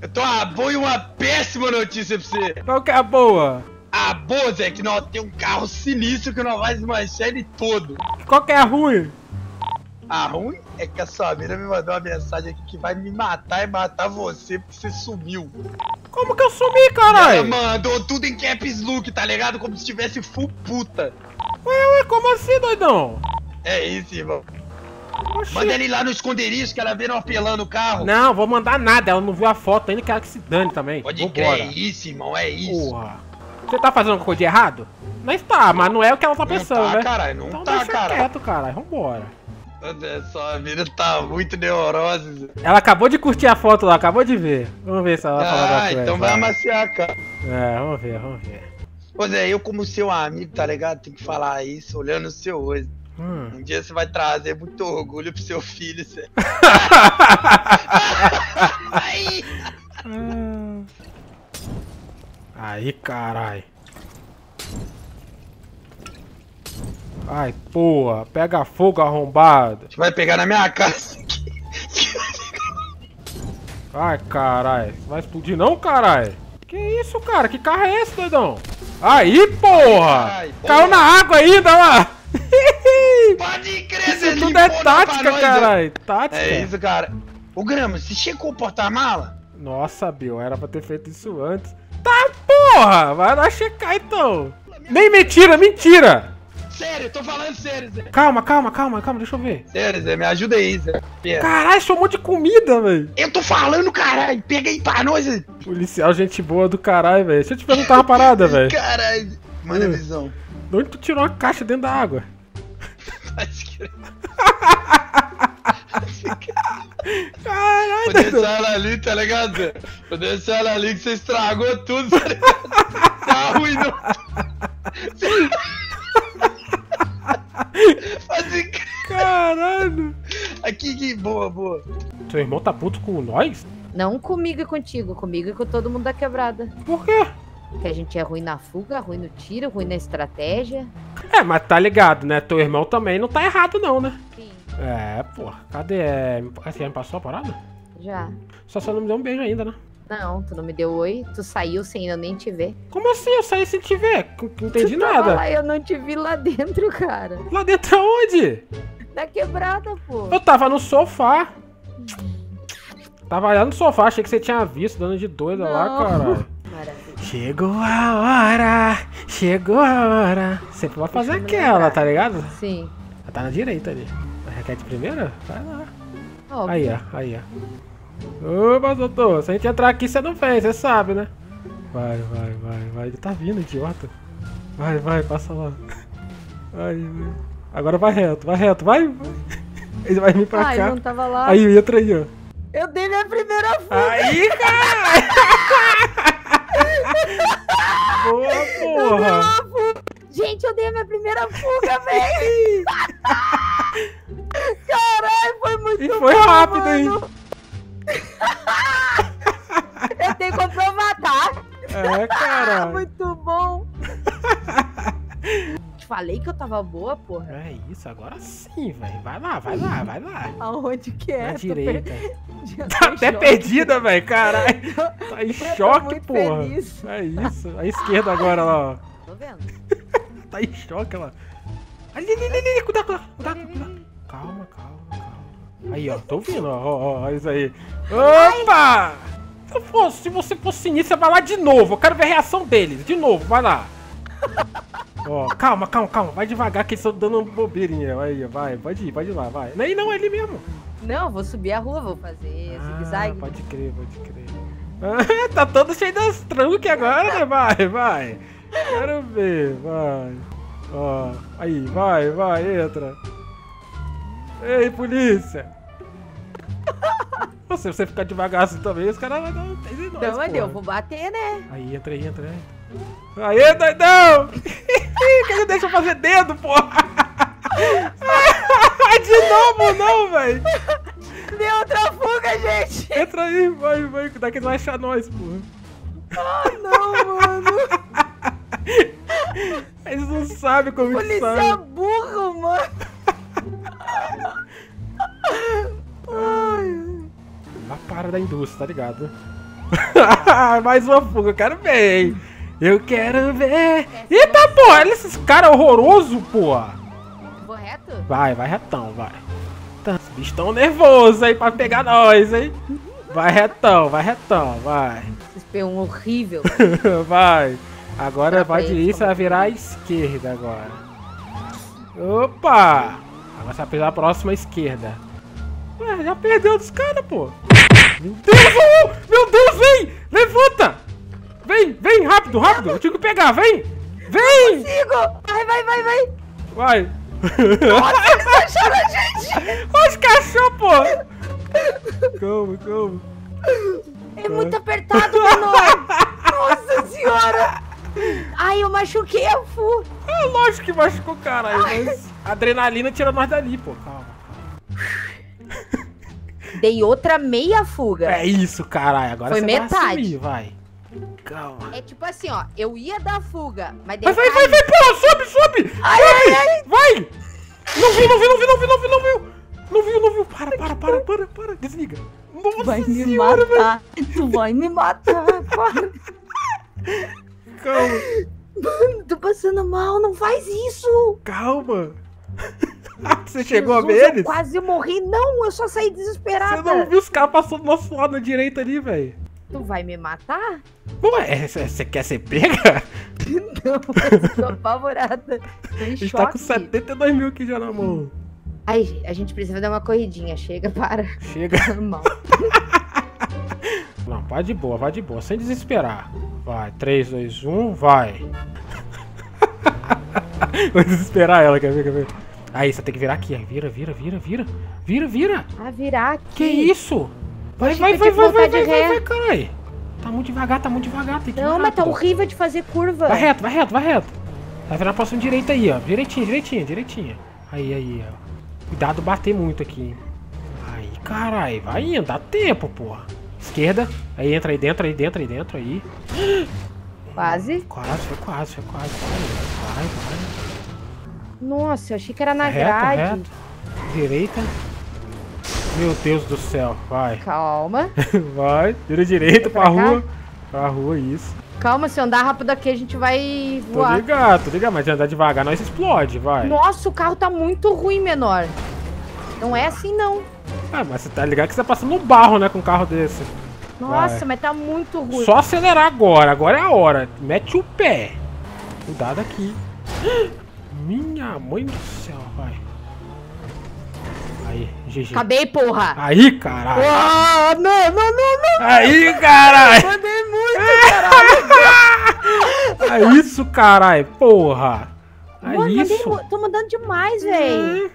Eu tô uma boa e uma péssima notícia pra você. Qual que é a boa? A boa, Zé, é que nós temos um carro sinistro que nós vamos desmanchar ele todo. Qual que é a ruim? A ruim é que a sua mina me mandou uma mensagem aqui que vai me matar e matar você porque você sumiu. Como que eu sumi, Ela caralho? mandou tudo em caps look, tá ligado? Como se tivesse full puta. Ué, ué, como assim, doidão? É isso, irmão. Oxi. Manda ele lá no esconderijo que ela vê nós pelando o carro. Não, vou mandar nada. Ela não viu a foto ainda, que ela que se dane também. Pode Vambora. crer, é isso, irmão, é isso. Porra. Você tá fazendo alguma coisa de errado? Não está, mas não é o que ela tá Não pensando, tá, né? caralho, não então tá, deixa caralho. quieto, caralho. Vambora. Deus, sua mina tá muito neurose. Ela acabou de curtir a foto lá, acabou de ver. Vamos ver se ela vai falar alguma Ah, então vai amaciar, cara. É, vamos ver, vamos ver. Pois é, eu como seu amigo, tá ligado? Tem que falar isso olhando o seu olho. Hum. Um dia você vai trazer muito orgulho pro seu filho, Zé. Aí. Aí, carai. Ai, porra, pega fogo arrombado. Você vai pegar na minha casa. Ai, carai. Vai explodir não, carai? Que isso, cara? Que carro é esse, doidão? Aí, porra! Ai, porra. Caiu na água ainda, lá! Pode crer, Isso tudo é na tática. Zé. Tática. É isso, cara. Ô, Grama, você chegou a porta-mala? Nossa, Bill, era pra ter feito isso antes. Tá, porra! Vai lá checar então. Nem mentira, mentira! Sério, eu tô falando sério, Zé. Calma, calma, calma, calma, deixa eu ver. Sério, Zé, me ajuda aí, Zé. Caralho, chamou de comida, velho. Eu tô falando, caralho. Pega aí pra nós, Zé. Policial, gente boa do caralho, velho. Deixa eu te perguntar uma parada, velho. Caralho. Manda a Hum. visão. De onde tu tirou uma caixa dentro da água? Crer. Caralho, Vou deixar ela ali, tá ligado, Zé? Vou deixar ela ali que você estragou tudo, tá ligado? Tá ruim, não. Caralho. Aqui, que boa, boa. Seu irmão tá puto com nós? Não comigo e contigo, comigo e com todo mundo da quebrada. Por quê? Que a gente é ruim na fuga, ruim no tiro, ruim na estratégia. É, mas tá ligado, né? Teu irmão também não tá errado, não, né? Sim. É, porra. Cadê? Você já me passou a parada? Já. Só você não me deu um beijo ainda, né? Não, tu não me deu oi, tu saiu sem eu nem te ver. Como assim? Eu saí sem te ver. Não entendi tu nada. lá eu não te vi lá dentro, cara. Lá dentro aonde? Da quebrada, pô. Eu tava no sofá. Tava lá no sofá, achei que você tinha visto, dando de doida lá, Não. caralho. Maravilha. Chegou a hora, chegou a hora. Sempre vai fazer aquela, tá ligado? Sim. Ela tá na direita ali. Vai quer de primeira? Vai lá. Óbvio. Aí, ó, aí, ó. Opa, doutor, se a gente entrar aqui, você não fez, você sabe, né? Vai, vai, vai, vai. Ele tá vindo, idiota. Vai, vai, passa lá. Aí, vai. Agora vai reto, vai reto, vai, vai. Ele vai vir pra Ai, cá. não tava lá. Aí, entra aí, ó. Eu dei minha primeira fuga. Aí, caralho! Boa, porra! Gente, eu dei a minha primeira fuga, velho. Caralho, foi muito E foi bom, rápido, hein? Eu tenho como provar, tá? É, cara. Muito bom. Te falei que eu tava boa, porra. É isso, agora sim, velho. Vai lá, vai lá, vai lá. Aonde que é? Na direita. Per... Tá até perdida, velho, caralho. Tá em choque, porra. Feliz. É isso. A esquerda agora, lá, ó. Tô vendo. tá em choque, ela. Ali, ali, ali, ali, cuidado, cuidado, cuidado. Hum. Calma, calma. Aí, ó, tô ouvindo, ó, ó, ó, isso aí. Opa! Se, eu fosse, se você fosse sinistro, vai lá de novo. Eu quero ver a reação deles. De novo, vai lá. Ó, calma, calma, calma. Vai devagar que eles estão dando bobeirinha. Aí, vai, pode ir, pode ir lá, vai. Não, não, é ali mesmo. Não, vou subir a rua, vou fazer Ah, zigue-zague. pode crer, pode crer. Tá todo cheio das truques agora, né? Vai, vai. Quero ver, vai. Ó, aí, vai, vai, entra. Ei, polícia. Se você ficar devagar assim também, os caras vão dar um tese em nós, Não, mas eu vou bater, né? Aí, entra aí, entra aí. Aê, doidão! que ele deixa eu fazer dedo, porra! De novo não, velho! Deu outra fuga, gente! Entra aí, vai, vai, que ele vai achar nós, porra. Ah, não, mano! Eles não sabem como Polícia sai. burro, mano! A para da indústria, tá ligado? Mais uma fuga, eu quero ver, hein? Eu quero ver. Eita, porra, olha esses caras horrorosos, porra. Vou reto? Vai, vai retão, vai. Tá, Os bichos tão nervosos aí pra pegar nós, hein? Vai retão, vai retão, vai. XP1 horrível. vai. Agora Tá vai de isso, vai virar à esquerda agora. Opa! Agora você vai pegar a próxima esquerda. Ué, já perdeu dos caras, pô. Meu Deus, oh, meu Deus, vem! Levanta! Vem, vem, rápido, rápido. Eu tenho que pegar, vem! Vem! Sigo! Vai, vai, vai, vai! Vai! Nossa, eles acharam a gente! Os cachorros, pô! Calma, calma. É muito apertado, menor! Nossa senhora! Ai, eu machuquei a Fu! É lógico que machucou o cara aí, mas a adrenalina tira nós dali, pô. Calma. Dei outra meia fuga. É isso, caralho. Agora Foi você metade. vai assumir, vai. Calma. É tipo assim, ó, eu ia dar fuga, mas Vai, vai, vai, vai, porra, sobe, sobe! Ai, vai, ai, ai. vai! Não viu, não viu, não viu, não viu, não viu, não viu! Não viu, não viu, para, para, para, para, para, desliga. Nossa vai me senhora, velho. matar. Tu vai me matar, para. Calma, Mano, tô passando mal, não faz isso! calma. Você chegou a ver Jesus, eles? Eu quase morri. Não, eu só saí desesperada. Você não viu os caras passando do nosso lado na direita ali, velho? Tu vai me matar? Ué, você quer ser pega? Não, eu tô apavorada. Tô em A gente choque. tá com 72 mil aqui já na mão. Ai, a gente precisa dar uma corridinha. Chega, para. Chega. Mal. Não, vai de boa, vai de boa, sem desesperar. Vai, 3, 2, 1, vai. Vou desesperar ela, quer ver, quer ver? Aí, você tem que virar aqui, aí, vira, vira, vira, vira. Vira, vira. Ah, virar aqui. Que isso? Vai, vai, vai, vai, vai, vai, vai, vai, caralho. Tá muito devagar, tá muito devagar, tem que Não, mas tá horrível de fazer curva. Vai reto, vai reto, vai reto. Vai virar pra próxima direita aí, ó. Direitinho, direitinho, direitinho. Aí, aí, ó. Cuidado bater muito aqui, hein. Aí, caralho, vai indo, dá tempo, porra. Esquerda, aí entra aí dentro, aí dentro, aí dentro, aí. Quase. Quase, foi quase, foi quase. Vai, vai, vai. Nossa, eu achei que era na reto, grade. reto. Direita. Meu Deus do céu, vai. Calma. vai, vira direita Pra pra rua. Pra rua, isso. Calma, se andar rápido aqui, a gente vai Tô voar. ligado, tô ligado, mas se andar devagar, nós explode, vai. Nossa, o carro tá muito ruim, menor. Não é assim, não. Ah, mas você tá ligado que você tá passando no barro, né, com um carro desse. Nossa, Vai. mas tá muito ruim. Só acelerar agora, agora é a hora. Mete o pé. Cuidado aqui. Minha mãe do céu, vai. Aí, GG. Acabei, porra. Aí, caralho. Ah, não, não, não, não. Aí, caralho. Mandei muito, caralho. É isso, caralho. Porra. É Mano, mandei isso. mu- tô mandando demais, velho.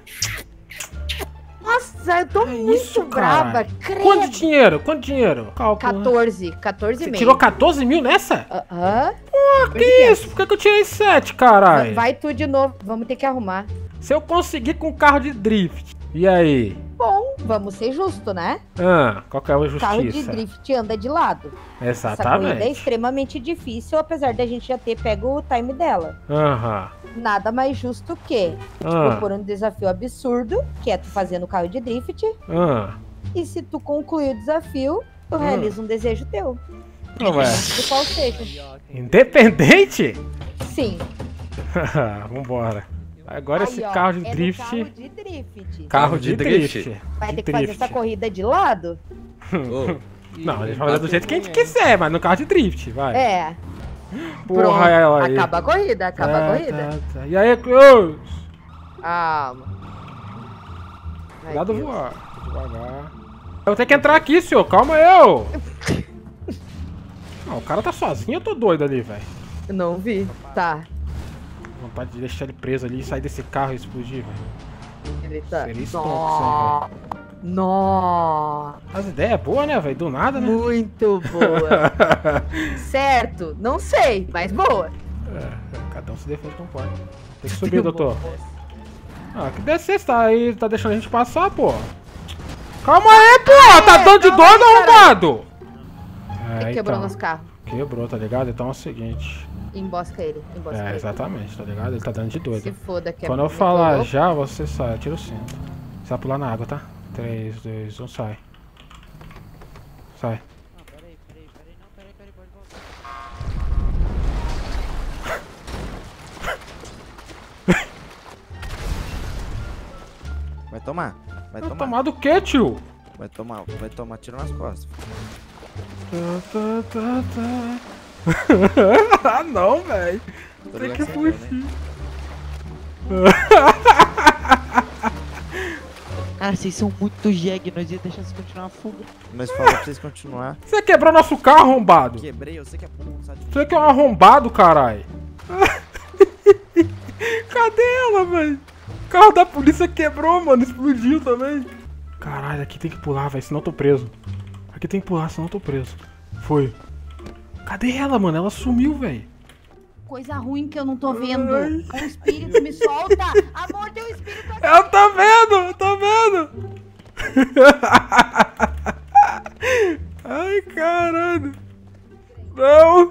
Nossa, eu tô muito Isso, caralho. Credo. Quanto dinheiro? Quanto dinheiro? Cálculo. 14, 14 Você meio. tirou 14 mil nessa? Aham. Pô, que isso? Por que, que eu tirei 7, caralho? Vai tu de novo. Vamos ter que arrumar. Se eu conseguir com carro de drift. E aí? Bom, vamos ser justos, né? Ah, qual que é a Carro de justiça? drift anda de lado. Essa corrida é Exatamente. extremamente difícil, apesar da gente já ter pego o time dela. Aham. Nada mais justo que Ah. propor um desafio absurdo, que é tu fazendo carro de drift, Ah. e se tu concluir o desafio, tu Ah. realiza um desejo teu. Não é. De qual seja. Independente? Sim. Vambora. Agora esse Aí, ó, carro de é drift. Carro de drift. Carro de drift. Vai De ter que fazer drift. essa corrida de lado? Não, a gente vai fazer do jeito que a gente quiser, mas no carro de drift, vai. É. Porra, ela aí. Acaba a corrida, acaba Tá, a corrida. tá, tá. E aí, Cruz? Calma. Ai, Cuidado Deus. voar. Devagar. Eu tenho que entrar aqui, senhor. Calma eu. Não, o cara tá sozinho, eu tô doido ali, velho. Não vi. Tá. Vontade de deixar ele preso ali e sair desse carro e explodir, velho. Ele tá. Seria escroto isso aí, velho. Nossa. As ideias é boa, né, velho? Do nada, né? Muito boa. certo. Não sei, mas boa. É, cada um se defende como pode. Tem que subir, doutor. Ah, que descer, você tá aí, tá deixando a gente passar, pô. Calma aí, pô! Tá dando de doido, arrombado! É, Ele quebrou então. nosso carro. Quebrou, tá ligado? Então é o seguinte. Embosca ele. Embosca É, ele. exatamente, tá ligado? Ele tá dando de Se doido. foda que é Quando eu falar colocou. já, você sai, tira o cinto. Você vai pular na água, tá? 3, 2, 1, sai. Sai. Vai tomar. Vai Vai tomar. tomar do que, tio? Vai tomar. Vai tomar tiro nas costas. Tá, tá, tá, ah, não, velho. Tem que você fugir. Cara, vocês são muito jegue, nós ia deixar vocês continuar a fuga. Mas falou pra vocês continuar. Você quebrou nosso carro, arrombado. Quebrei, eu sei que é bom, sabe? Você que é um arrombado, caralho. Cadê ela, velho? O carro da polícia quebrou, mano. Explodiu também. Caralho, aqui tem que pular, velho. Senão eu tô preso. Aqui tem que pular, senão eu tô preso. Foi. Cadê ela, mano? Ela sumiu, velho. Coisa ruim que eu não tô vendo. Um espírito me solta. Amor, tem um espírito aqui. Eu tô vendo, eu tô vendo. Ai, caralho. Não.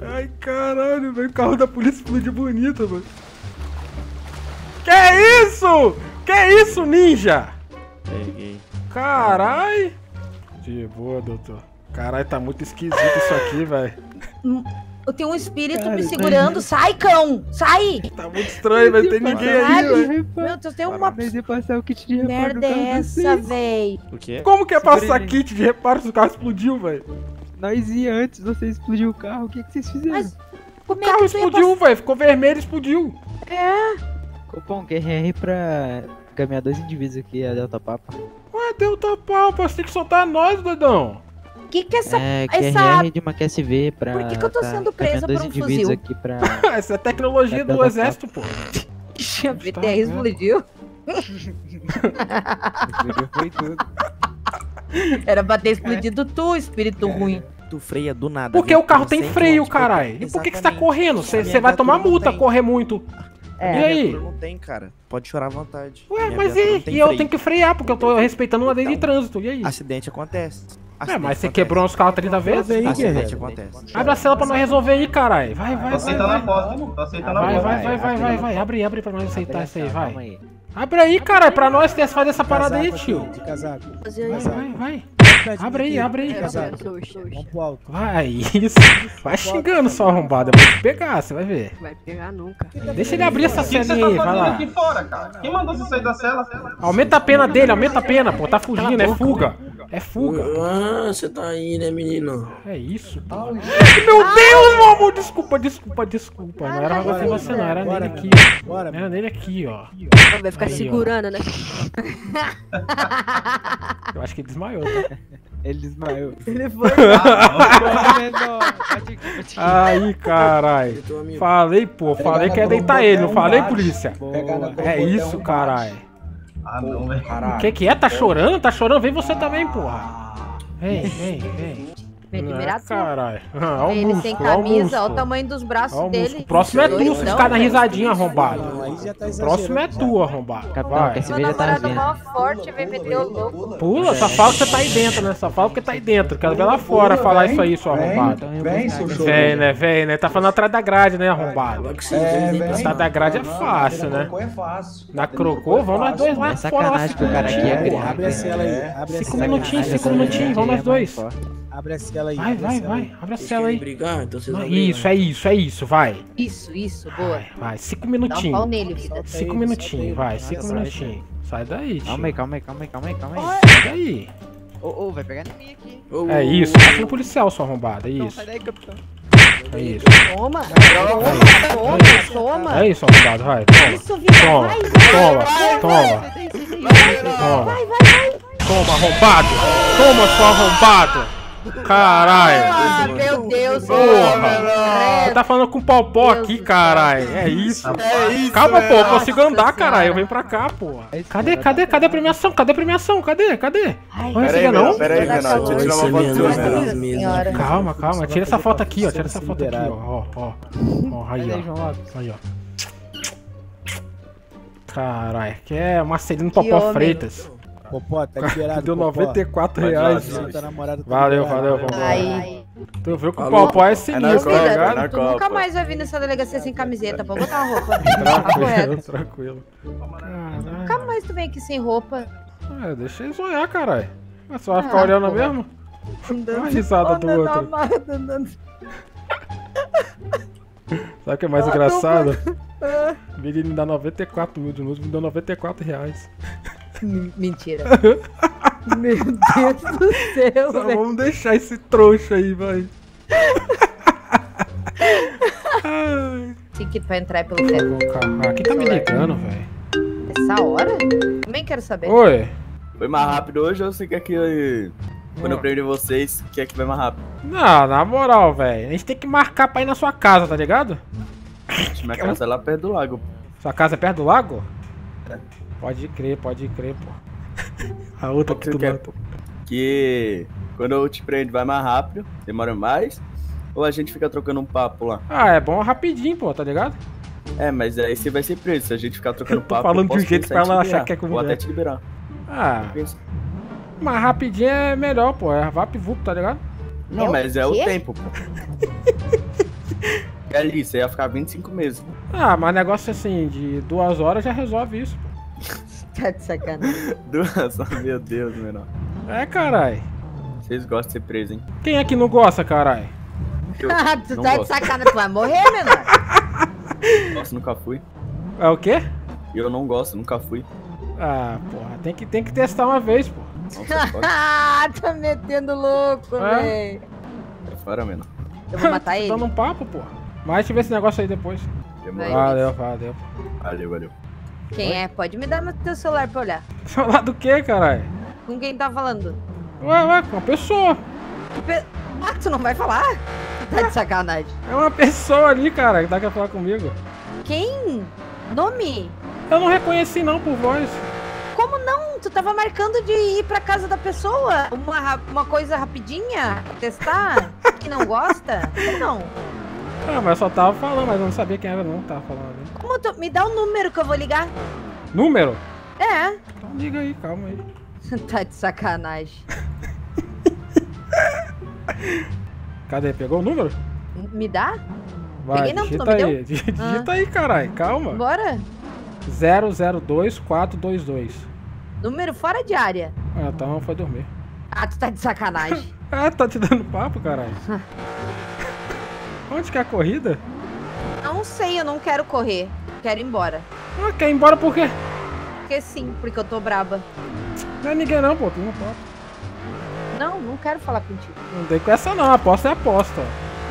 Ai, caralho, velho. O carro da polícia explodiu bonito, mano. Que isso? Que isso, ninja? Peguei. Carai. De boa, doutor. Caralho, tá muito esquisito isso aqui, velho. Eu tenho um espírito Cara, me tá segurando. Sai, cão! Sai! Tá muito estranho, vai ter ninguém aí, Caralho, velho. Meu Deus, tem uma Mas ia passar o kit de reparo merda é de essa, véi? O quê? Como que é passar kit de reparo se o carro explodiu, velho? Nós ia antes, você explodiu o carro, o que, que vocês fizeram? Mas como O é carro que ia explodiu, velho. Ficou vermelho e explodiu. É. Copom, QRR pra caminhar dois indivíduos aqui, a Delta Papa. Ué, pau, pô. Você tem que soltar nós, doidão. O que que essa... É, essa... QRR de uma QSV pra. Por que que eu tô tá sendo caminhando presa dois por um indivíduos fuzil? aqui pra. Essa é tecnologia É do Delta exército, pô. A Tá BTR explodiu. Foi tudo. Era pra ter explodido tu, espírito ruim. Tu freia do nada. Porque vem o carro tem 100 freio, por- caralho. E por que, que você tá correndo? Você vai tomar multa, tem. correr muito. É. E aí? não tem, cara. Pode chorar à vontade. Ué, mas e, e eu tenho que frear, porque eu tô respeitando uma lei de Então, trânsito. E aí? Acidente acontece. É, Acidente mas você acontece. quebrou nosso carro 30 vezes? Acidente acontece. Abre a cela pra nós resolver aí, caralho. Vai, vai, Tô vai. aceitando Vai, a aposta, tô aceitando a vai, aposta. vai, vai, vai, vai, vai. Abre aí, abre aí pra nós aceitar isso aí, essa, calma vai. aí. Abre aí, caralho, pra nós ter- fazer essa parada aí, tio. De casaco. Vai, vai, vai. Abre aí, abre aí. Vamos pro alto. Vai, isso. Vai xingando só arrombado. Eu vou te pegar, você vai ver. Vai pegar nunca. Deixa ele abrir essa você aí, tá vai lá. aqui fora, cara? Quem mandou você sair da cela? Aumenta a pena dele, aumenta a pena, pô. Tá fugindo, é fuga. É fuga. Ah, você tá aí, né, menino? É isso, pô. Meu Deus, meu amor. Desculpa, desculpa, desculpa. Não era em você, não. Era nele aqui, Era nele aqui, ó. Vai ficar Aí, ó. segurando, né? Eu acho que ele desmaiou, tá? Ele desmaiou. Ele foi. Aí, carai. Falei, pô. Falei que ia deitar ele. Não falei, polícia? É isso, carai. Ah, não, velho. O que que é? Tá chorando? Tá chorando? Vem você também, porra. Vem, vem, vem. Minha É, admiração. caralho. Ah, o ele músculo, o camisa, olha o tamanho dos braços Ó o dele. O próximo é tu, se ficar na velho. risadinha arrombado. Aí já tá O próximo é tu, arrombado. Vai. Meu namorado mó forte, vem meter o louco. Pula, só fala que você tá aí dentro, né? Só fala porque tá aí dentro. Quero ver lá fora falar isso aí, seu arrombado. Vem, seu show. Vem, né? Vem, né? Tá falando atrás da grade, né, arrombado? É. Atrás da grade é fácil, né? Crocô é fácil. Na crocô, vamos nós dois lá É fora. sacanagem que o cara aqui é porra. Abre a cela aí. Abre a Cinco minutinhos, aí. cinco minutinhos, vamos nós dois. Abre a cela aí. Vai, vai, vai. Abre a cela aí. brigar? Então vocês vão Isso, é isso, é isso, vai. Isso, isso, boa. Vai, cinco Dá um pau minutinhos. nele, vida. Cinco minutinhos, vai, cinco minutinhos. Sai daí, tio. Calma aí, calma aí, calma aí, calma aí, calma aí. Sai daí. Ô, ô, vai pegar em mim aqui. Ô, É isso, bate no policial, sua arrombada, é Não, isso. sai daí, capitão. É isso. Toma, toma, toma, toma. É isso, arrombado, vai. Toma. Isso, vida, Toma, vai, toma, toma. Toma. Toma, arrombado. Toma, seu arrombado. Caralho. Ah, meu Deus, Porra. Você tá falando com o Popó aqui, caralho. É isso. Calma, pô, eu consigo andar, caralho. Eu venho pra cá, porra. Cadê, cadê, cadê a premiação? Cadê a premiação? Cadê, cadê? Ai, Não Pera aí, recebeu, não? pera aí. Deixa eu tirar uma foto sua, senhora. Calma, calma. Tira essa foto aqui, ó. Tira essa foto aqui, ó. Ó, ó. Ó, aí, ó. Aí, ó. Caralho, que é Marcelino Popó homem. Freitas. Popó, tá liberado. Deu Popó. 94 Vai lá, reais. Tua namorada tá Valeu, valeu, vamos lá. Aí, Tu viu que o? Popó é É sinistro, tá é ligado? tu nunca mais vai vir nessa delegacia sem camiseta, pode botar uma roupa. Tá Tranquilo, tranquilo. Caralho. Nunca mais tu vem aqui sem roupa. Ah, deixa ele sonhar, caralho. Mas Você vai ficar Ah, olhando porra. mesmo? Olha a risada do outro. outro. Sabe o que é mais engraçado? O menino me dá 94 mil de luz, me deu 94 reais. Mentira. Meu Deus do céu, Só vamos deixar esse trouxa aí, vai. Ai. Tem que ir pra entrar é pelo ferro. Ah, quem tá me ligando, velho? Essa hora? Também quero saber. Oi. Foi mais rápido hoje ou você quer que eu... Quando eu prender vocês, quer que vai mais rápido? Não, na moral, velho. A gente tem que marcar pra ir na sua casa, tá ligado? Minha casa é lá perto do lago. Sua casa é perto do lago? É. Pode crer, pode crer, pô. A outra que tu quer? mata. Que quando eu te prendo vai mais rápido, demora mais. Ou a gente fica trocando um papo lá? Ah, é bom rapidinho, pô, tá ligado? É, mas aí você vai ser preso. Se a gente ficar trocando Eu tô papo, falando eu posso de um jeito pra ela achar que é com Vou até te liberar. Ah, mas rapidinho é melhor, pô. É VapVup, tá ligado? Não, É o mas é o tempo, pô. É ali, você ia ficar 25 meses. Ah, mas negócio assim, de duas horas já resolve isso, pô. Tá de sacanagem. Duas, meu Deus, menor. É, carai. Vocês gostam de ser preso, hein? Quem é que não gosta, carai? Eu Ah, tu tá de sacanagem, tu vai morrer, menor. Gosto, nunca fui. É o quê? Eu não gosto, nunca fui. Ah, porra, tem que, tem que testar uma vez, pô. Nossa, Ah, tá metendo louco, É? velho. Sai fora, menor. Eu vou matar Tá ele. dando um papo, pô. Mas deixa eu ver esse negócio aí depois. Demorou. Valeu, valeu. Valeu, valeu. Quem é? Pode me dar no teu celular pra olhar. Falar do que, caralho? Com quem tá falando? Ué, ué, com uma pessoa. Pe- Ah, tu não vai falar? Tu tá de sacanagem. É uma pessoa ali, cara, que tá querendo falar comigo. Quem? Nome? Eu não reconheci não por voz. Como não? Tu tava marcando de ir pra casa da pessoa? Uma, uma coisa rapidinha? pra Testar? que não gosta? Como não? Ah, mas eu só tava falando, mas eu não sabia quem era não tava falando ali. Como tu... Me dá o número que eu vou ligar. Número? É. Então liga aí, calma aí. tá de sacanagem. Cadê? Pegou o número? Me dá? Vai, Peguei não, tu digita não me aí. deu? Digita Ah. aí, caralho, calma. Bora. 002422. Número fora de área. Ah, então foi dormir. Ah, tu tá de sacanagem. Ah, tá te dando papo, caralho. Onde que é a corrida? não sei, eu não quero correr. Quero ir embora. Ah, quer ir embora por quê? Porque sim, porque eu tô braba. Não é ninguém não, pô, tu não papo. Não, não quero falar contigo. Não tem com essa não, aposta é aposta.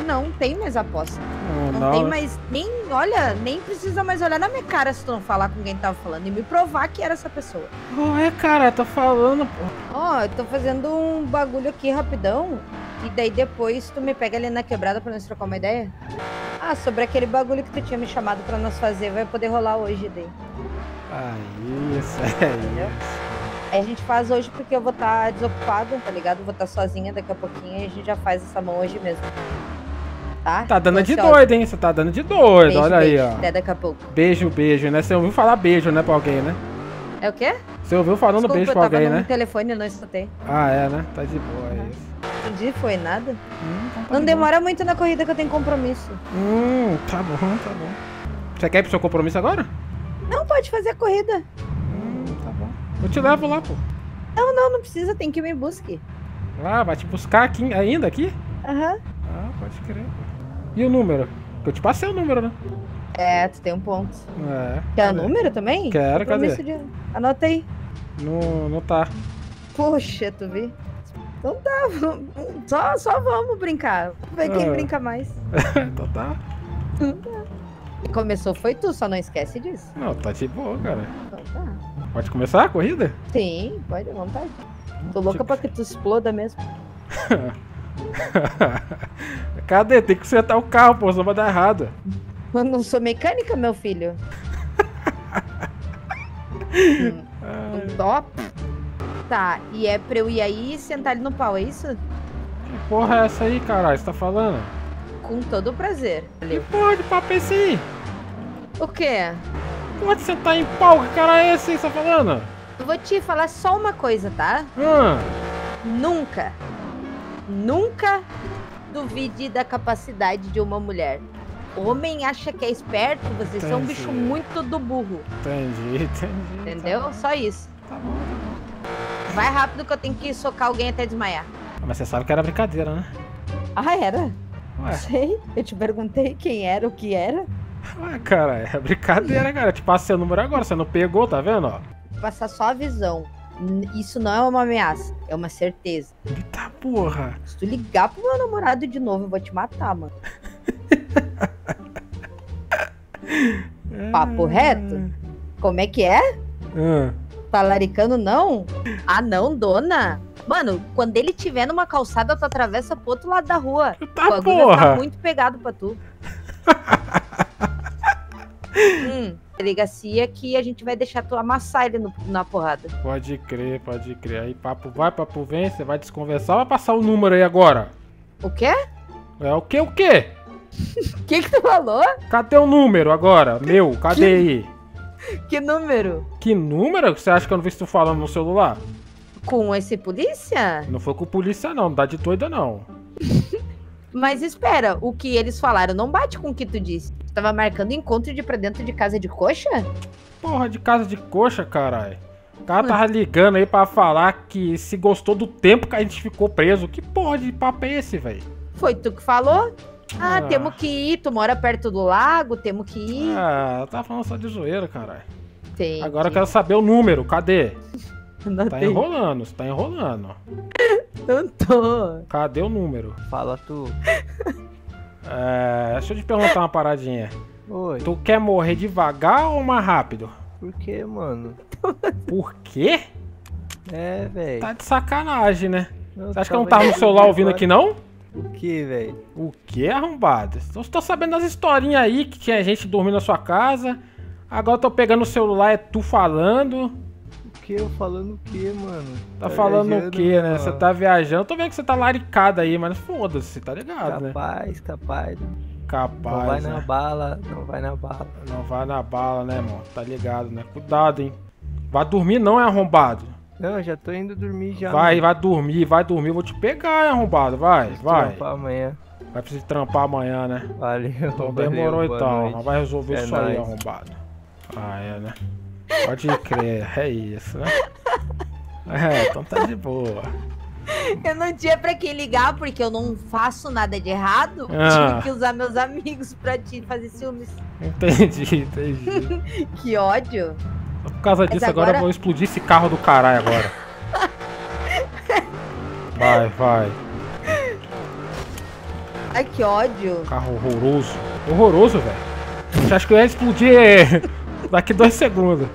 Não tem mais aposta. Não, Não, não. tem mais. Nem. Olha, nem precisa mais olhar na minha cara se tu não falar com quem tava falando e me provar que era essa pessoa. Não é, cara, tá falando, pô. Ó, eu tô fazendo um bagulho aqui rapidão. E daí depois tu me pega ali na quebrada pra nós trocar uma ideia? Ah, sobre aquele bagulho que tu tinha me chamado pra nós fazer, vai poder rolar hoje daí. Ah, isso, é isso. Aí a gente faz hoje porque eu vou estar desocupada, tá ligado? Vou estar sozinha daqui a pouquinho e a gente já faz essa mão hoje mesmo. Tá? Tá dando Tô de ansiosa. doido, hein? Você tá dando de doido, Beijo, olha aí, beijo. ó. Até daqui a pouco. Beijo, beijo, né? Você ouviu falar beijo, né, pra alguém, né? É o quê? Você ouviu falando Desculpa, beijo eu pra tava alguém, no né? telefone não escutei. Ah, é, né? Tá de boa, é isso. Entendi, foi nada. Hum, então tá Não de demora muito na corrida que eu tenho compromisso. Hum, tá bom, tá bom. Você quer ir pro seu compromisso agora? Não, pode fazer a corrida. Hum, tá bom. Eu te levo lá, pô. Não, não, não precisa, tem que me busque. Ah, vai te buscar aqui, ainda aqui? Aham. Ah, pode crer. E o número? Eu te passei o número, né? É, tu tem um ponto. É. Quer o número também? Quero, cadê? de- Anota aí. Não, não tá. Poxa, tu viu? Então tá, vamos- só, só vamos brincar. Vamos ver quem Ah. brinca mais. então tá. E começou foi tu, só não esquece disso. Não, tá de boa, cara. Então tá. Pode começar a corrida? Sim, pode, à vontade. Tô louca pra que tu exploda mesmo. Cadê? Tem que consertar o carro, pô, senão vai dar errado. Eu não sou mecânica, meu filho. Hum, um top. Tá, e é pra eu ir aí e sentar ali no pau, é isso? Que porra é essa aí, caralho? Você tá falando? Com todo o prazer. Que porra de papo é esse aí? O quê? Pode sentar em pau, que cara é esse aí que você tá falando? Eu vou te falar só uma coisa, tá? Ah, Nunca, nunca duvide da capacidade de uma mulher. Homem acha que é esperto, vocês são um Entendi. bicho muito do burro. entendi, entendi. Entendeu? Só isso. Tá bom. Vai rápido que eu tenho que socar alguém até desmaiar. Mas você sabe que era brincadeira, né? Ah, era? Ué. Sei. Eu te perguntei quem era, o que era. Ué, cara, é brincadeira, cara. Eu te passei o número agora, você não pegou, tá vendo, ó? Vou passar só a visão. Isso não é uma ameaça, é uma certeza. Eita porra. Se tu ligar pro meu namorado de novo, eu vou te matar, mano. Papo reto? Como é que é? Ah, Tá laricando não? Ah, não, dona? Mano, quando ele tiver numa calçada, tu atravessa pro outro lado da rua. Tá, o vai porra. ficar muito pegado pra tu. hum, delegacia que a gente vai deixar tu amassar ele no- na porrada. pode crer, pode crer. Aí papo vai, papo vem, você vai desconversar, vai passar o número aí agora. O quê? É o que, o quê? O que que tu falou? Cadê o número agora? Meu, cadê aí? Que número? Que número você acha que eu não vi tu falando no celular? Com esse polícia? Não foi com polícia não, não dá de doida não. Mas espera, o que eles falaram não bate com o que tu disse. Tu tava marcando encontro de pra dentro de casa de coxa? Porra de casa de coxa, caralho. O cara tava ligando aí pra falar que se gostou do tempo que a gente ficou preso. Que porra de papo é esse, velho? Foi tu que falou? Ah, Ah. temos que ir, tu mora perto do lago, temos que ir. Ah, eu tava falando só de zoeira, caralho. Entendi. Agora eu quero saber o número, cadê? Não Tá tem. enrolando, você tá enrolando. Não tô. Cadê o número? Fala tu. É, deixa eu te perguntar uma paradinha. Oi. Tu quer morrer devagar ou mais rápido? Por que, mano? Por quê? É, velho. Tá de sacanagem, né? Eu Você acha que eu não tava no celular ouvindo agora. aqui, não? O que, velho? O que, arrombado? Então você tá sabendo das historinhas aí que tinha gente dormindo na sua casa. Agora eu tô pegando o celular, é tu falando. O que? Eu falando o que, mano? Tá falando o quê, né? mano. Você tá viajando. Eu tô vendo que você tá laricado aí, mas foda-se, tá ligado, né? Capaz, capaz. Capaz. Não vai né? na bala, não vai na bala. Não vai na bala, né, irmão? Tá ligado, né? Cuidado, hein? Vai dormir não, é arrombado. Não, já tô indo dormir já. Vai, mano. vai dormir, vai dormir. Eu vou te pegar, hein, arrombado. Vai, vai. Trampar amanhã. Vai precisar trampar amanhã, né? Valeu. Então valeu, demorou então. noite. Mas vai resolver É isso aí, arrombado. Ah, é, né? Pode crer, é isso, né? É, então tá de boa. Eu não tinha pra quem ligar, porque eu não faço nada de errado. Ah. Tive que usar meus amigos pra te fazer ciúmes. Entendi, entendi. Que ódio. Por causa disso, agora... agora- eu vou explodir esse carro do caralho agora. Vai, vai. Ai, que ódio. Carro horroroso. Horroroso, velho. Você acha que eu ia explodir daqui dois segundos?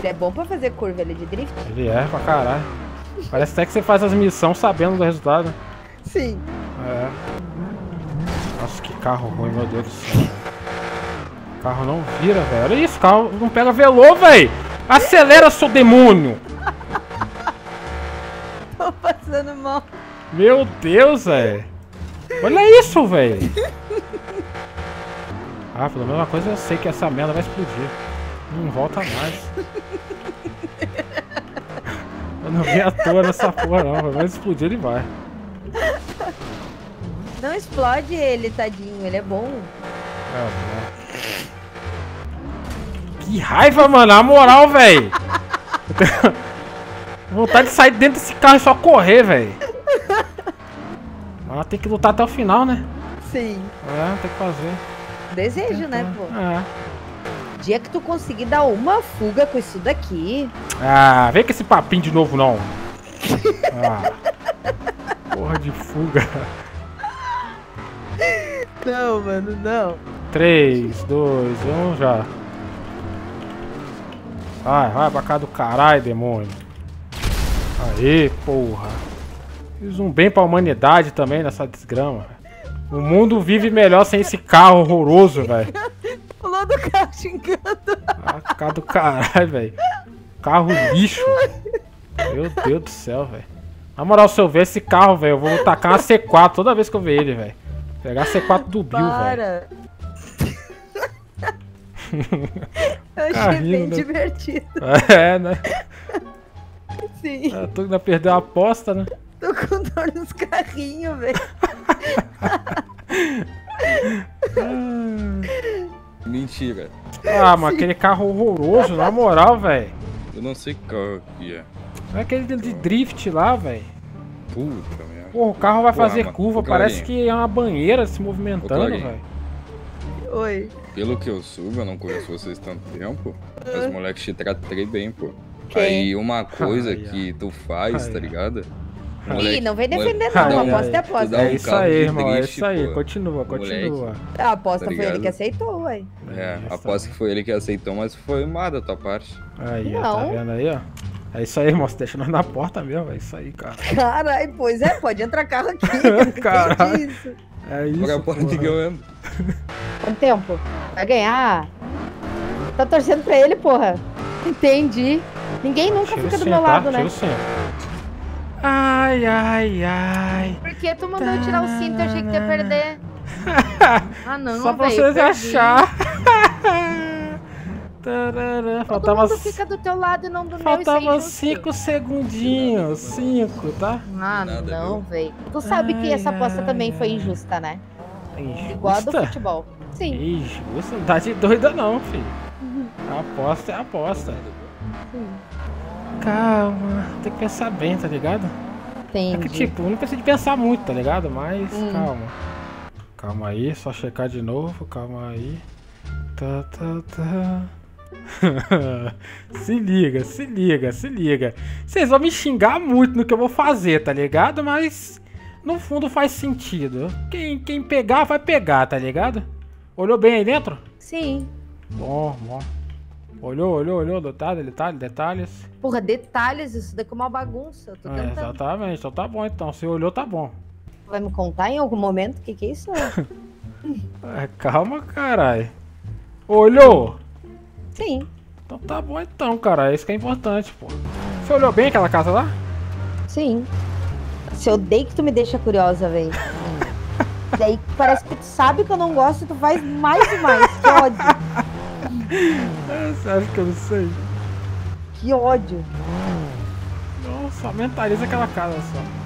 Ele é bom pra fazer curva, ele é de drift? Ele é pra caralho. Parece até que você faz as missões sabendo do resultado. Sim. É. Nossa, que carro ruim, meu Deus do céu. Carro não vira, velho. Olha isso, o carro não pega velô, velho. Acelera, seu demônio! Tô passando mal. Meu Deus, velho. Olha isso, velho. Ah, pelo menos uma coisa eu sei que essa merda vai explodir. Não volta mais. Eu não vi à toa nessa porra não, vai explodir ele vai. Não explode ele, tadinho. Ele é bom. É, bom. Que raiva, mano, na moral, velho. Vontade de sair dentro desse carro e só correr, velho. Mas tem que lutar até o final, né? Sim. É, tem que fazer. Desejo, né, pô? É. Dia que tu conseguir dar uma fuga com isso daqui. Ah, vem com esse papinho de novo, não. Ah. Porra de fuga. Não, mano, não. 3, 2, 1, já. Vai, vai pra cá do caralho, demônio. Aê, porra. Fiz um bem pra humanidade também nessa desgrama. O mundo vive melhor sem esse carro horroroso, velho. Pulou do carro xingando. Ah, cara do caralho, velho. Carro lixo. Meu Deus do céu, velho. Na moral, se eu ver esse carro, velho, eu vou tacar uma C4 toda vez que eu ver ele, velho. Pegar a C4 do Bill, velho. Eu achei Carrinho, bem né? divertido. É, né? Sim. É, tu ainda perdeu a aposta, né? Tô com dor nos carrinhos, velho. Mentira. Ah, mas aquele carro horroroso, na moral, velho. Eu não sei que carro que é. É aquele de drift lá, velho. Puta merda. Porra, o carro vai Porra, fazer mas- curva, ô, parece que é uma banheira se movimentando, velho. Oi. Pelo que eu soube, eu não conheço vocês tanto tempo. Ah. Os moleques te tratam bem, pô. Quem? Aí uma coisa Ai, que tu faz, Ai, tá ligado? O Ih, moleque- não vem defender moleque- não, Ai, aposta é aposta. Tu dá É um isso aí, irmão, é isso aí. pô. Continua, Moleque. continua. A aposta Tá foi ele que aceitou, ué. É, Isso. aposto que foi ele que aceitou, mas foi má da tua parte. Aí, ó, tá Não. vendo aí, ó? É isso aí, irmão. Você deixa nós na porta mesmo, é isso aí, cara. Caralho, pois é, pode entrar carro aqui. Caralho. É isso. Agora porra. que eu ando. Quanto tempo? Vai ganhar? Tá torcendo pra ele, porra. Entendi. Ninguém nunca Tiro fica do sim, meu tá? lado, né? Sim. Ai, ai, ai. Por que tu mandou eu tirar o cinto? Eu achei que ia perder. Ah, não, Só pra velho, vocês perdi. Tarará, Todo Faltava, mundo fica do teu lado e não do meu, faltava é injusto. 5 segundinhos. 5, tá? Ah, não, velho. Tu sabe que Ai, essa aposta ai, também foi injusta, né? Injusta? Igual a do futebol. Sim. Injusta? Não tá de doida não, filho. A aposta é a aposta. Calma, tem que pensar bem, tá ligado? É Entendi. que tipo, não precisa de pensar muito, tá ligado? Mas Hum. calma. Calma aí, só checar de novo, calma aí. Tá, tá, tá. se liga, se liga, se liga. Vocês vão me xingar muito no que eu vou fazer, tá ligado? Mas no fundo faz sentido. Quem, quem pegar, vai pegar, tá ligado? Olhou bem aí dentro? Sim. Bom, bom. Olhou, olhou, olhou, detalhe, detalhe, detalhes. Porra, detalhes, isso daqui é uma bagunça. Eu tô É, exatamente, então tá bom então. Se olhou, tá bom. Vai me contar em algum momento o que, que é isso? É, calma, caralho. Olhou? Sim. Então tá bom então, cara. Isso que é importante, pô. Você olhou bem aquela casa lá? Sim. Se eu odeio que tu me deixa curiosa, velho. Daí parece que tu sabe que eu não gosto e tu faz mais e mais. Que ódio. É, você acha que eu não sei? Que ódio. Nossa, mentaliza aquela casa só.